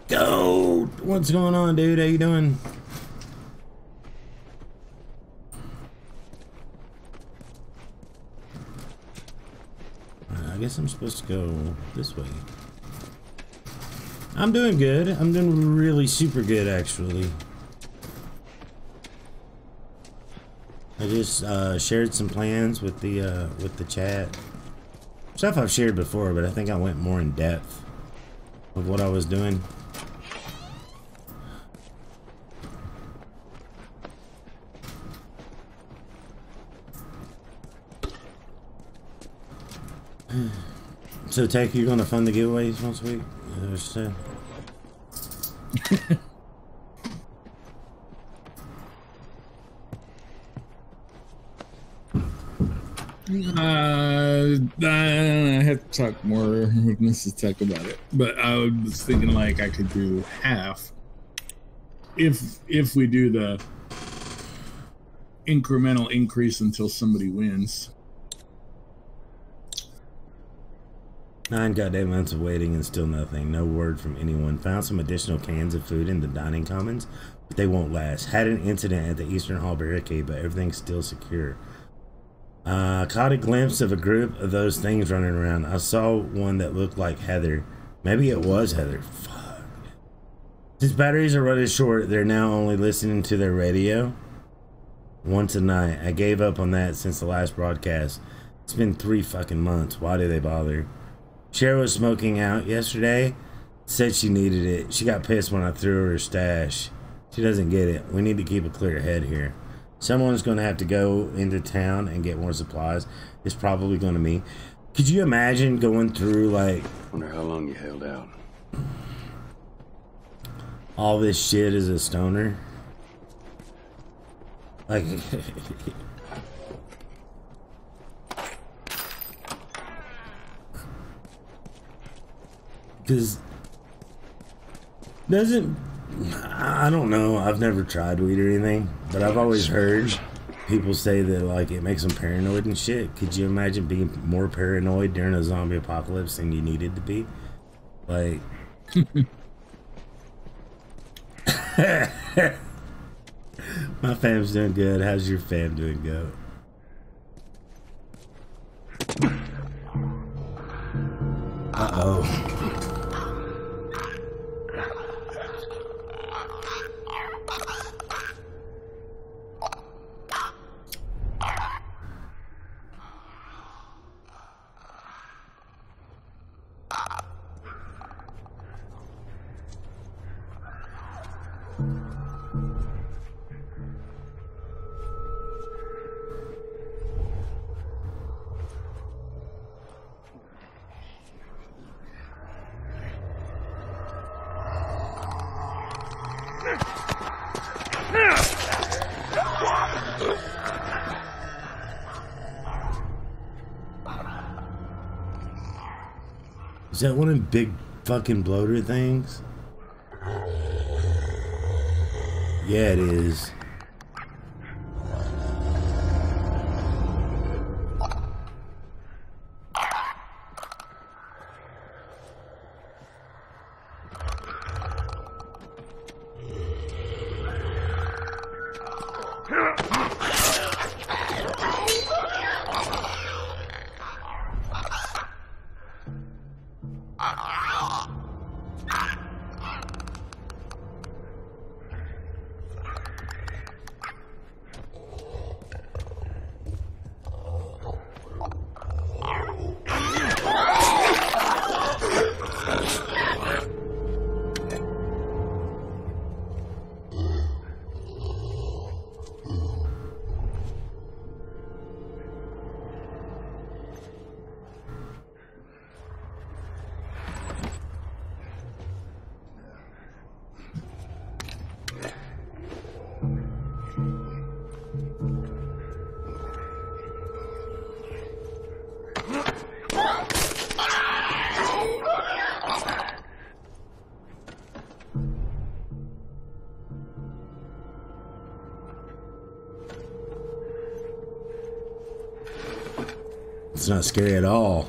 Yo, what's going on, dude? How you doing? Uh, I guess I'm supposed to go this way. I'm doing good. I'm doing really super good, actually. I just uh, shared some plans with the uh, with the chat. Stuff I've shared before, but I think I went more in depth of what I was doing. So, Tech, you're gonna fund the giveaways once a week? Yeah, that's said. Uh, I have to talk more with Mrs. Tech about it, but I was thinking like I could do half if if we do the incremental increase until somebody wins. Nine goddamn months of waiting and still nothing. No word from anyone. Found some additional cans of food in the dining commons, but they won't last. Had an incident at the Eastern Hall barricade, but everything's still secure. Uh, caught a glimpse of a group of those things running around. I saw one that looked like Heather. Maybe it was Heather. Fuck. Since batteries are running short, they're now only listening to their radio once a night. I gave up on that since the last broadcast. It's been three fucking months. Why do they bother? Cher was smoking out yesterday. Said she needed it. She got pissed when I threw her her stash. She doesn't get it. We need to keep a clear head here. Someone's going to have to go into town and get more supplies. It's probably going to be. Could you imagine going through like Wonder how long you held out. all this shit is a stoner? Like, because doesn't I don't know. I've never tried weed or anything, but I've always heard people say that like it makes them paranoid and shit. Could you imagine being more paranoid during a zombie apocalypse than you needed to be? Like, my fam's doing good. How's your fam doing, go? Uh oh. Is that one of them big fucking bloater things? Yeah, it is. It's not scary at all.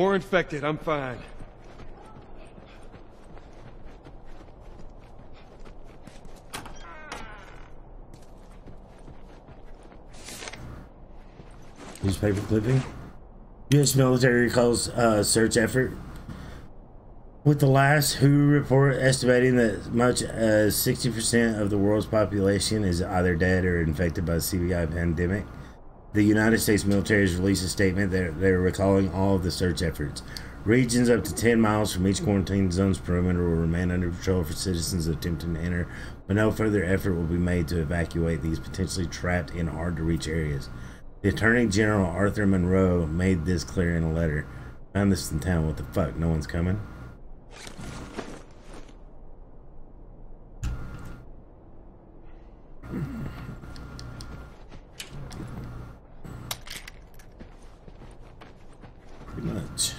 More infected, I'm fine. Newspaper clipping. U.S. military calls uh, search effort. With the last WHO report estimating that much as 60% of the world's population is either dead or infected by the CBI pandemic, the United States military has released a statement that they're recalling all of the search efforts. Regions up to 10 miles from each quarantine zone's perimeter will remain under patrol for citizens attempting to enter, but no further effort will be made to evacuate these potentially trapped in hard to reach areas. The Attorney General Arthur Monroe made this clear in a letter. Found this in town. What the fuck? No one's coming? Pretty much.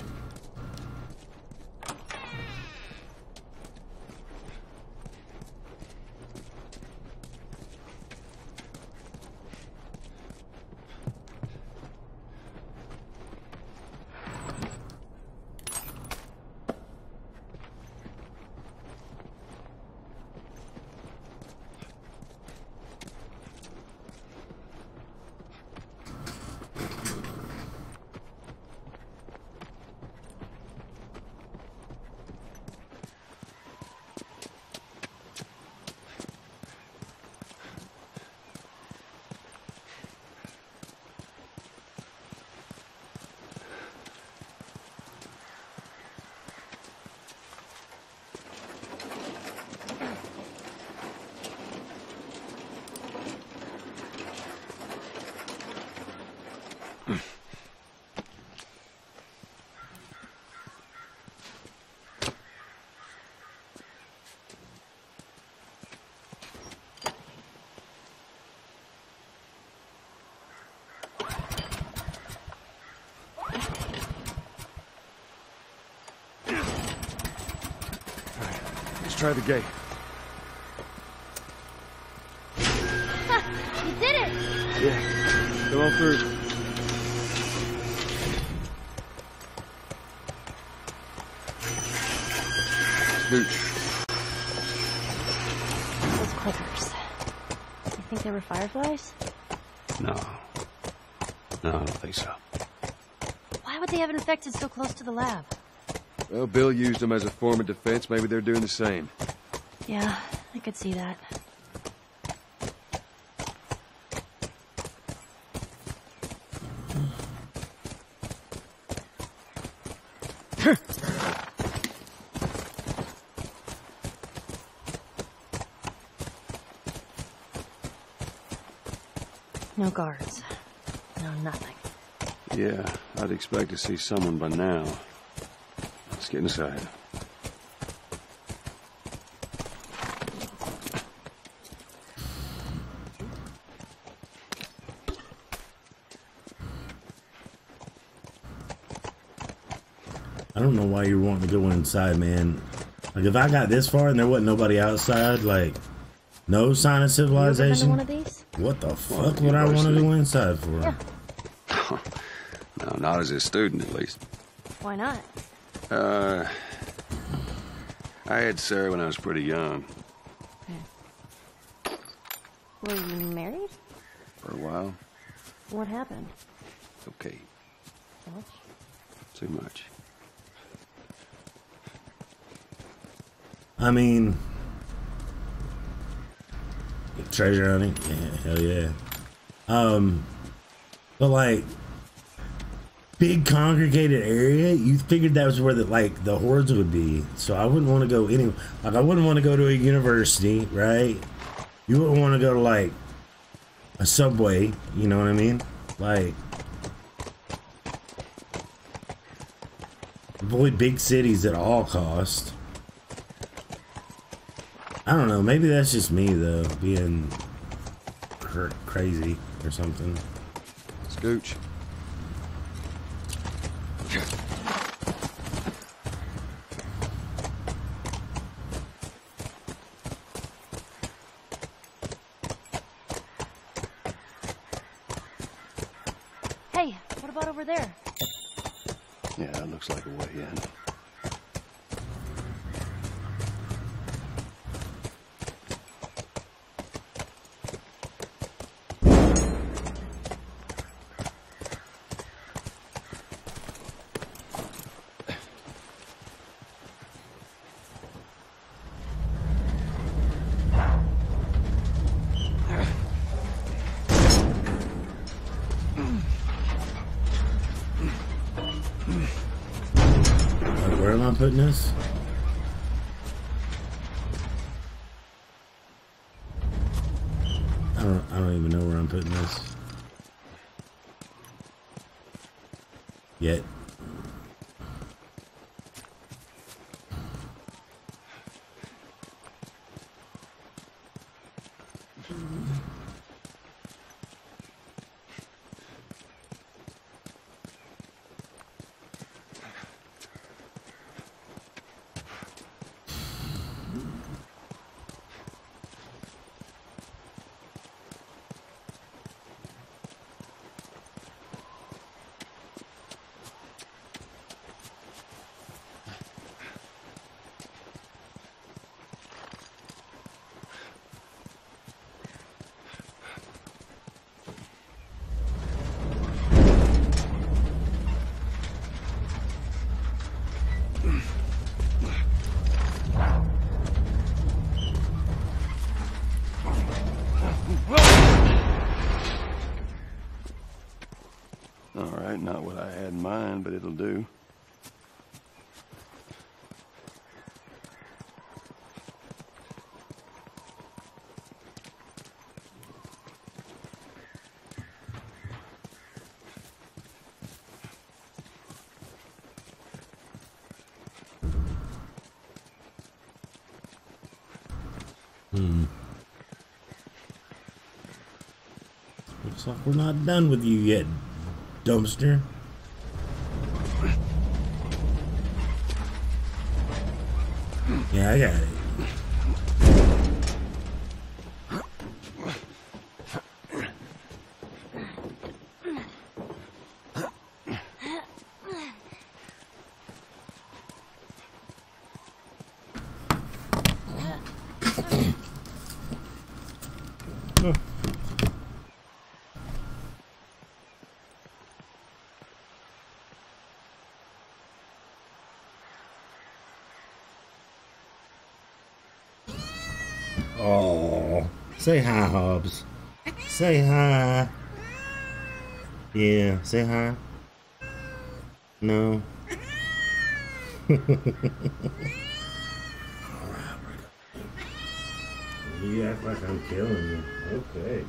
Let's try the gate. you did it! Yeah, come on through. Those clickers. You think they were fireflies? no. No, I don't think so. Why would they have infected so close to the lab? Well, Bill used them as a form of defense. Maybe they're doing the same. Yeah, I could see that. No guards. No nothing. Yeah, I'd expect to see someone by now. Let's get inside. I don't know why you're wanting to go inside, man. Like, if I got this far and there wasn't nobody outside, like, no sign of You ever been civilization, one of these? what the fuck would I want to go inside for? Yeah. No, not as a student, at least. Why not? Uh, I had Sarah when I was pretty young. Were you married? For a while. What happened? Okay, Much? too much. I mean, treasure hunting. Yeah, hell yeah. Um, but like big congregated area, you figured that was where the like the hordes would be. So I wouldn't want to go anywhere. like I wouldn't want to go to a university, right? You wouldn't want to go to like a subway, you know what I mean? Like avoid big cities at all cost. I don't know. Maybe that's just me though, being cr crazy or something. Scooch. But it'll do. Hmm. Looks like we're not done with you yet, dumpster. Yeah, I got it. Oh, say hi, Hobbs. Say hi. Yeah, say hi. No. you act like I'm killing you. Okay.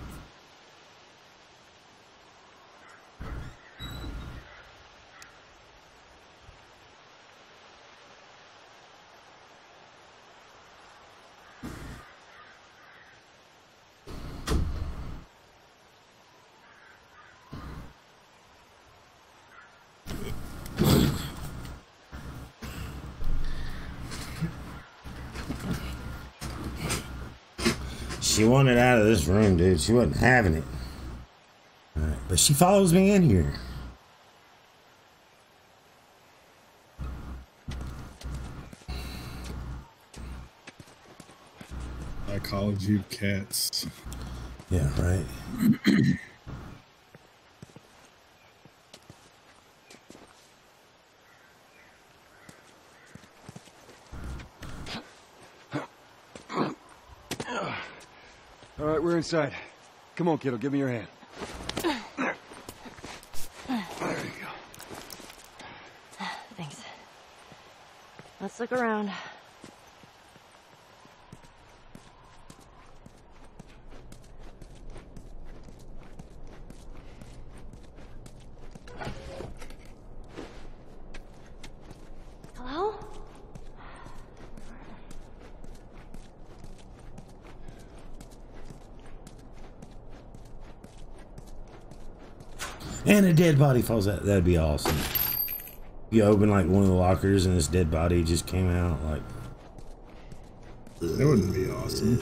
She wanted out of this room, dude. She wasn't having it. Alright, But she follows me in here. Psychology of cats. Yeah, right. Right. Come on, kiddo, give me your hand. There you go. Thanks. Let's look around. And a dead body falls out. That'd be awesome. You open like one of the lockers and this dead body just came out. Like That wouldn't be awesome.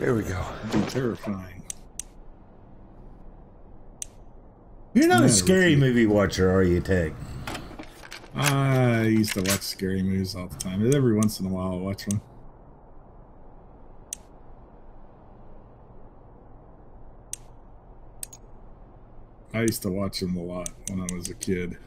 There we go. That'd be terrifying. you're not Yeah, a scary movie watcher, are you, Tech? Uh, I used to watch scary movies all the time. Every once in a while, I watch one. I used to watch them a lot when I was a kid.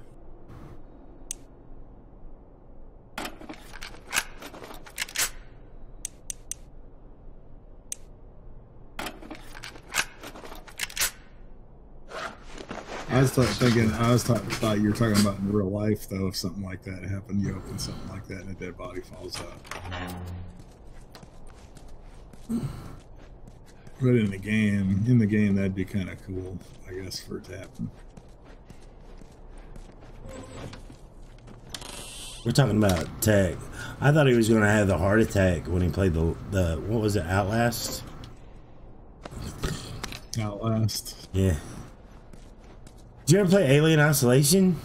I was thinking, I was th- thought you were talking about in real life, though. If something like that happened, you open something like that and a dead body falls out. But in the game, in the game, that'd be kind of cool, I guess, for it to happen. We're talking about Tech. I thought he was going to have the heart attack when he played the the what was it Outlast? Outlast. Yeah. Did you ever play Alien Isolation?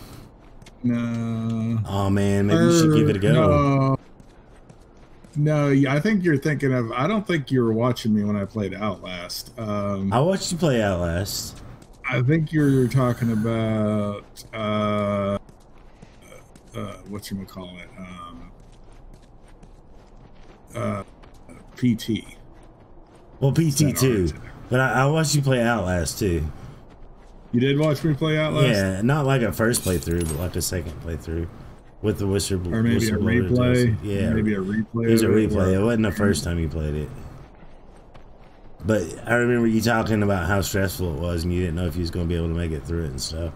No. Oh man, maybe you should give it a go. No. No, I think you're thinking of. I don't think you were watching me when I played Outlast. Um, I watched you play Outlast. I think you're talking about uh, uh, what you call it, um, uh, PT. Well, PT too, but I, I watched you play Outlast too. You did watch me play Outlast. Yeah, not like a first playthrough, but like a second playthrough with the whistle. Or maybe a replay. test. Yeah, Maybe a replay It was a replay. or- It wasn't the first time you played it. But I remember you talking about how stressful it was, and you didn't know if you was going to be able to make it through it and stuff.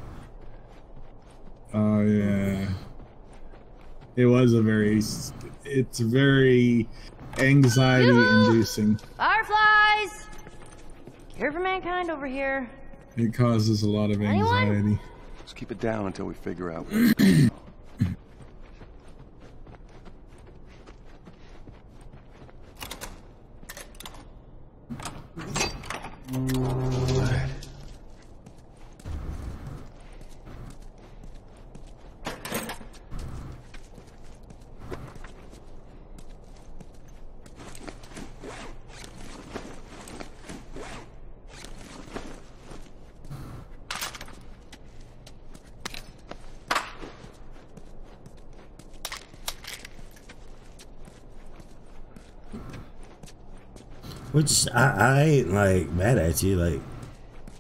Oh yeah. It was a very. It's very anxiety inducing. Fireflies! Care for mankind over here. It causes a lot of Anyone? anxiety. Let's keep it down until we figure out. you Which I, I ain't like mad at you. Like,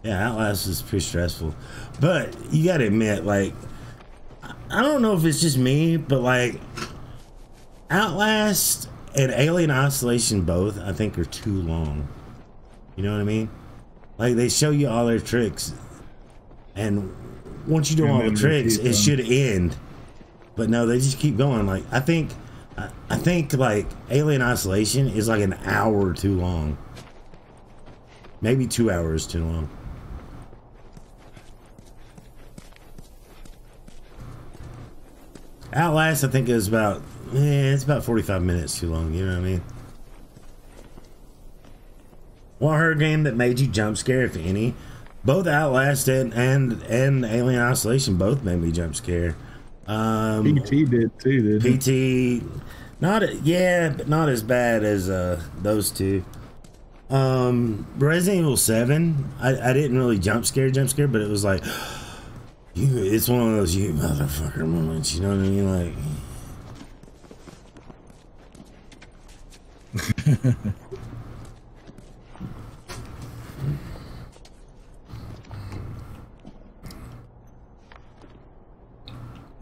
yeah, Outlast is pretty stressful. But you got to admit, like, I- I don't know if it's just me, but like, Outlast and Alien Isolation both, I think, are too long. You know what I mean? Like, they show you all their tricks, and once you do And all the tricks, it should end. But no, they just keep going. Like, I think. I- think like Alien Isolation is like an hour too long. Maybe two hours too long. Outlast, I think is about eh, it's about forty five minutes too long. You know what I mean? What horror game that made you jump scare, if any? Both Outlast and and, and Alien Isolation both made me jump scare. Um, PT did too, did PT, not yeah, but not as bad as uh, those two. Um, Resident Evil Seven, I, I didn't really jump scare, jump scare, but it was like, you. It's one of those you motherfucker moments. You know what I mean? Like,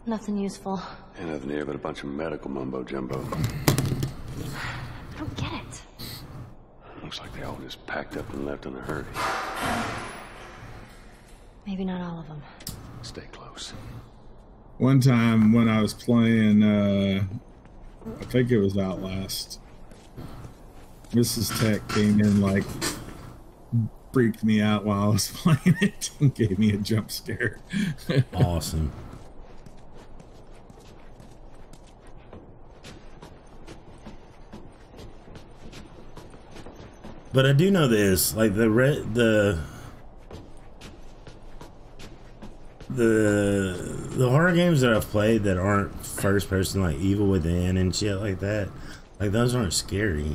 Nothing useful. Ain't nothing here but a bunch of medical mumbo jumbo. I don't get it. Looks like they all just packed up and left in a hurry. Maybe not all of them. Stay close. One time when I was playing, uh, I think it was Outlast, Mrs. Tech came in like freaked me out while I was playing it and gave me a jump scare. awesome. But I do know this, like the re- the the the horror games that I've played that aren't first person, like Evil Within and shit like that, like those aren't scary.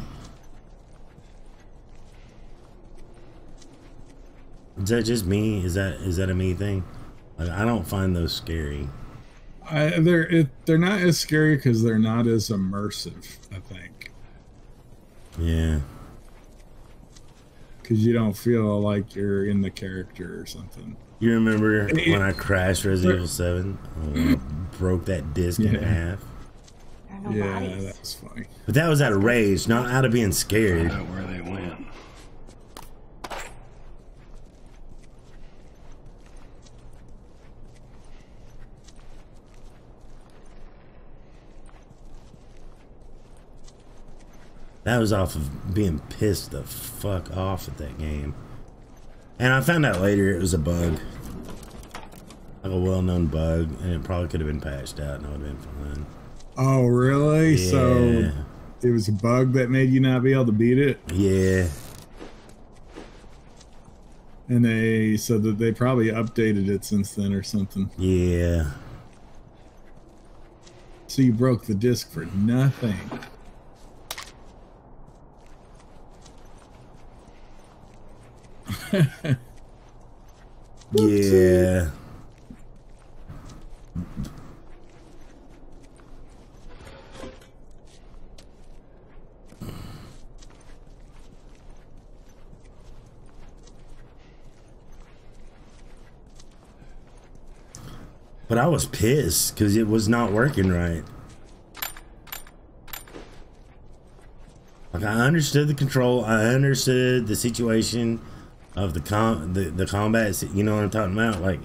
Is that just me? Is that is that a me thing? Like, I don't find those scary. I, they're it, they're not as scary because they're not as immersive. I think. Yeah. Because you don't feel like you're in the character or something. You remember when I crashed Resident Evil Seven? Oh, broke that disc in half. no yeah, bodies. was funny. But that was out of rage, not out of being scared. Find out where they went. That was off of being pissed the fuck off at that game. And I found out later it was a bug. Like a well known bug, and it probably could have been patched out and it would have been fine. Oh, really? So it was a bug that made you not be able to beat it, Yeah. and they said that they probably updated it since then or something. Yeah. So you broke the disc for nothing. Yeah. But I was pissed because it was not working right. Like I understood the control, I understood the situation of the com the, the combat. You know what I'm talking about? Like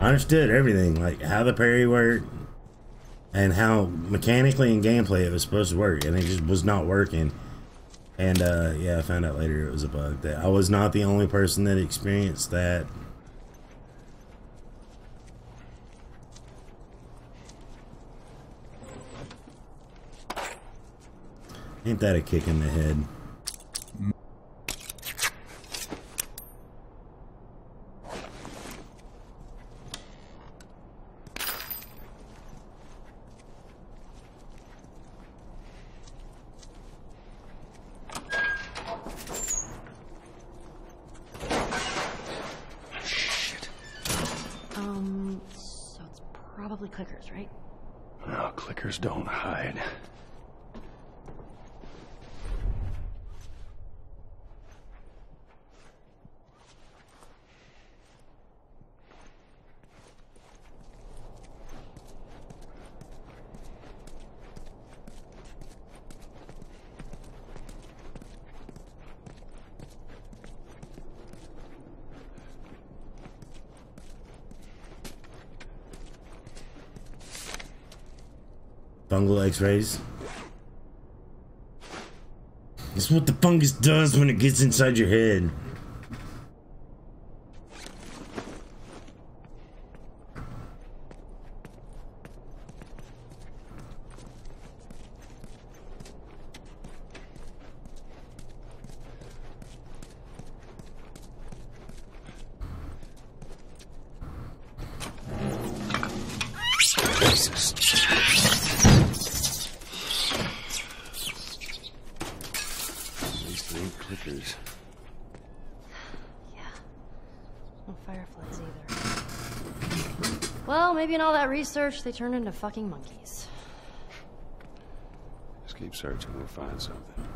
I understood everything, like how the parry worked and how mechanically and gameplay it was supposed to work, and it just was not working. And uh, yeah, I found out later it was a bug. That I was not the only person that experienced that. Ain't that a kick in the head? Um, so it's probably clickers, right? No, clickers don't hide. Fungal x-rays. It's what the fungus does when it gets inside your head. Jesus. At least they ain't clickers. No fireflies either. Well, maybe in all that research, they turned into fucking monkeys. Just keep searching, we'll find something.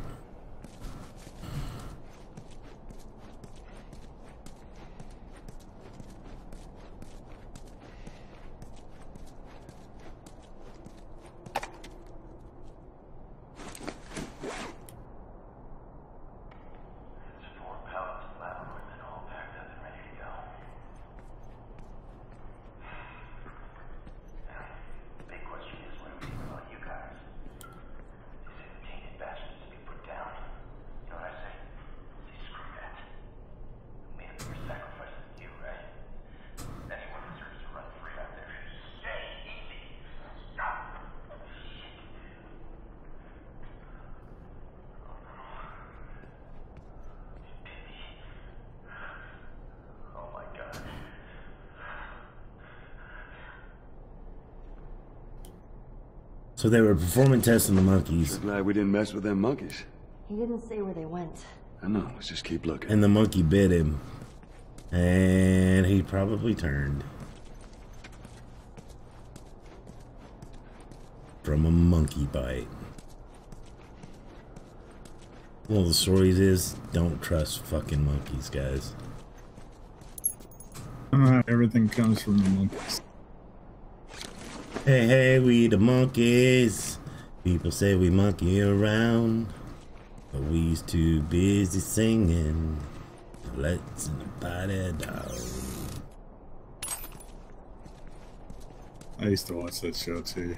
So they were performing tests on the monkeys, I'm Glad we didn't mess with them monkeys. He didn't say where they went. I know. Let's just keep looking. and the monkey bit him. And he probably turned. From a monkey bite. One of the stories is don't trust fucking monkeys, guys. I don't know how everything comes from the monkeys. Hey, hey, we the Monkees. People say we monkey around, but we's too busy singing. Let's party down. I used to watch that show too.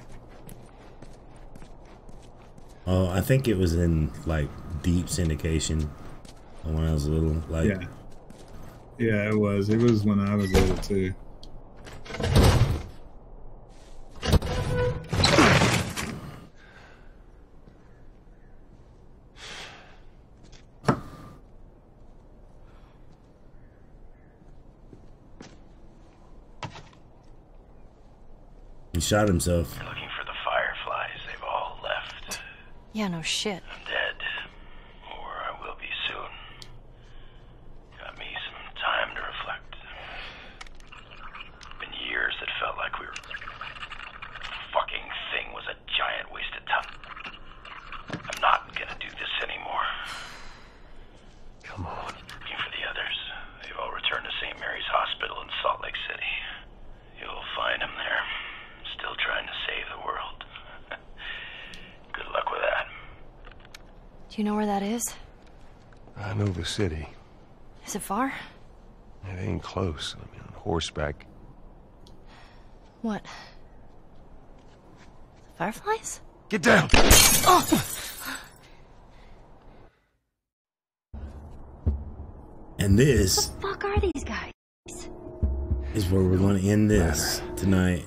Oh, I think it was in like deep syndication when I was little. Like, Yeah. Yeah, it was. It was when I was little too. Shot himself. Looking for the fireflies. They've all left. Yeah, no shit. I'm dead. Or I will be soon. Got me some time to reflect. Been years that felt like we were. Fucking thing was a giant waste of time. I'm not gonna do this anymore. Come on. Looking for the others. They've all returned to St. Mary's Hospital in Salt Lake City. You'll find them there. Still trying to save the world. Good luck with that. Do you know where that is? I know the city. Is it far? It ain't close. I mean, on horseback. What? Fireflies? Get down! Oh! And this What the fuck are these guys? is where we're going to end this tonight.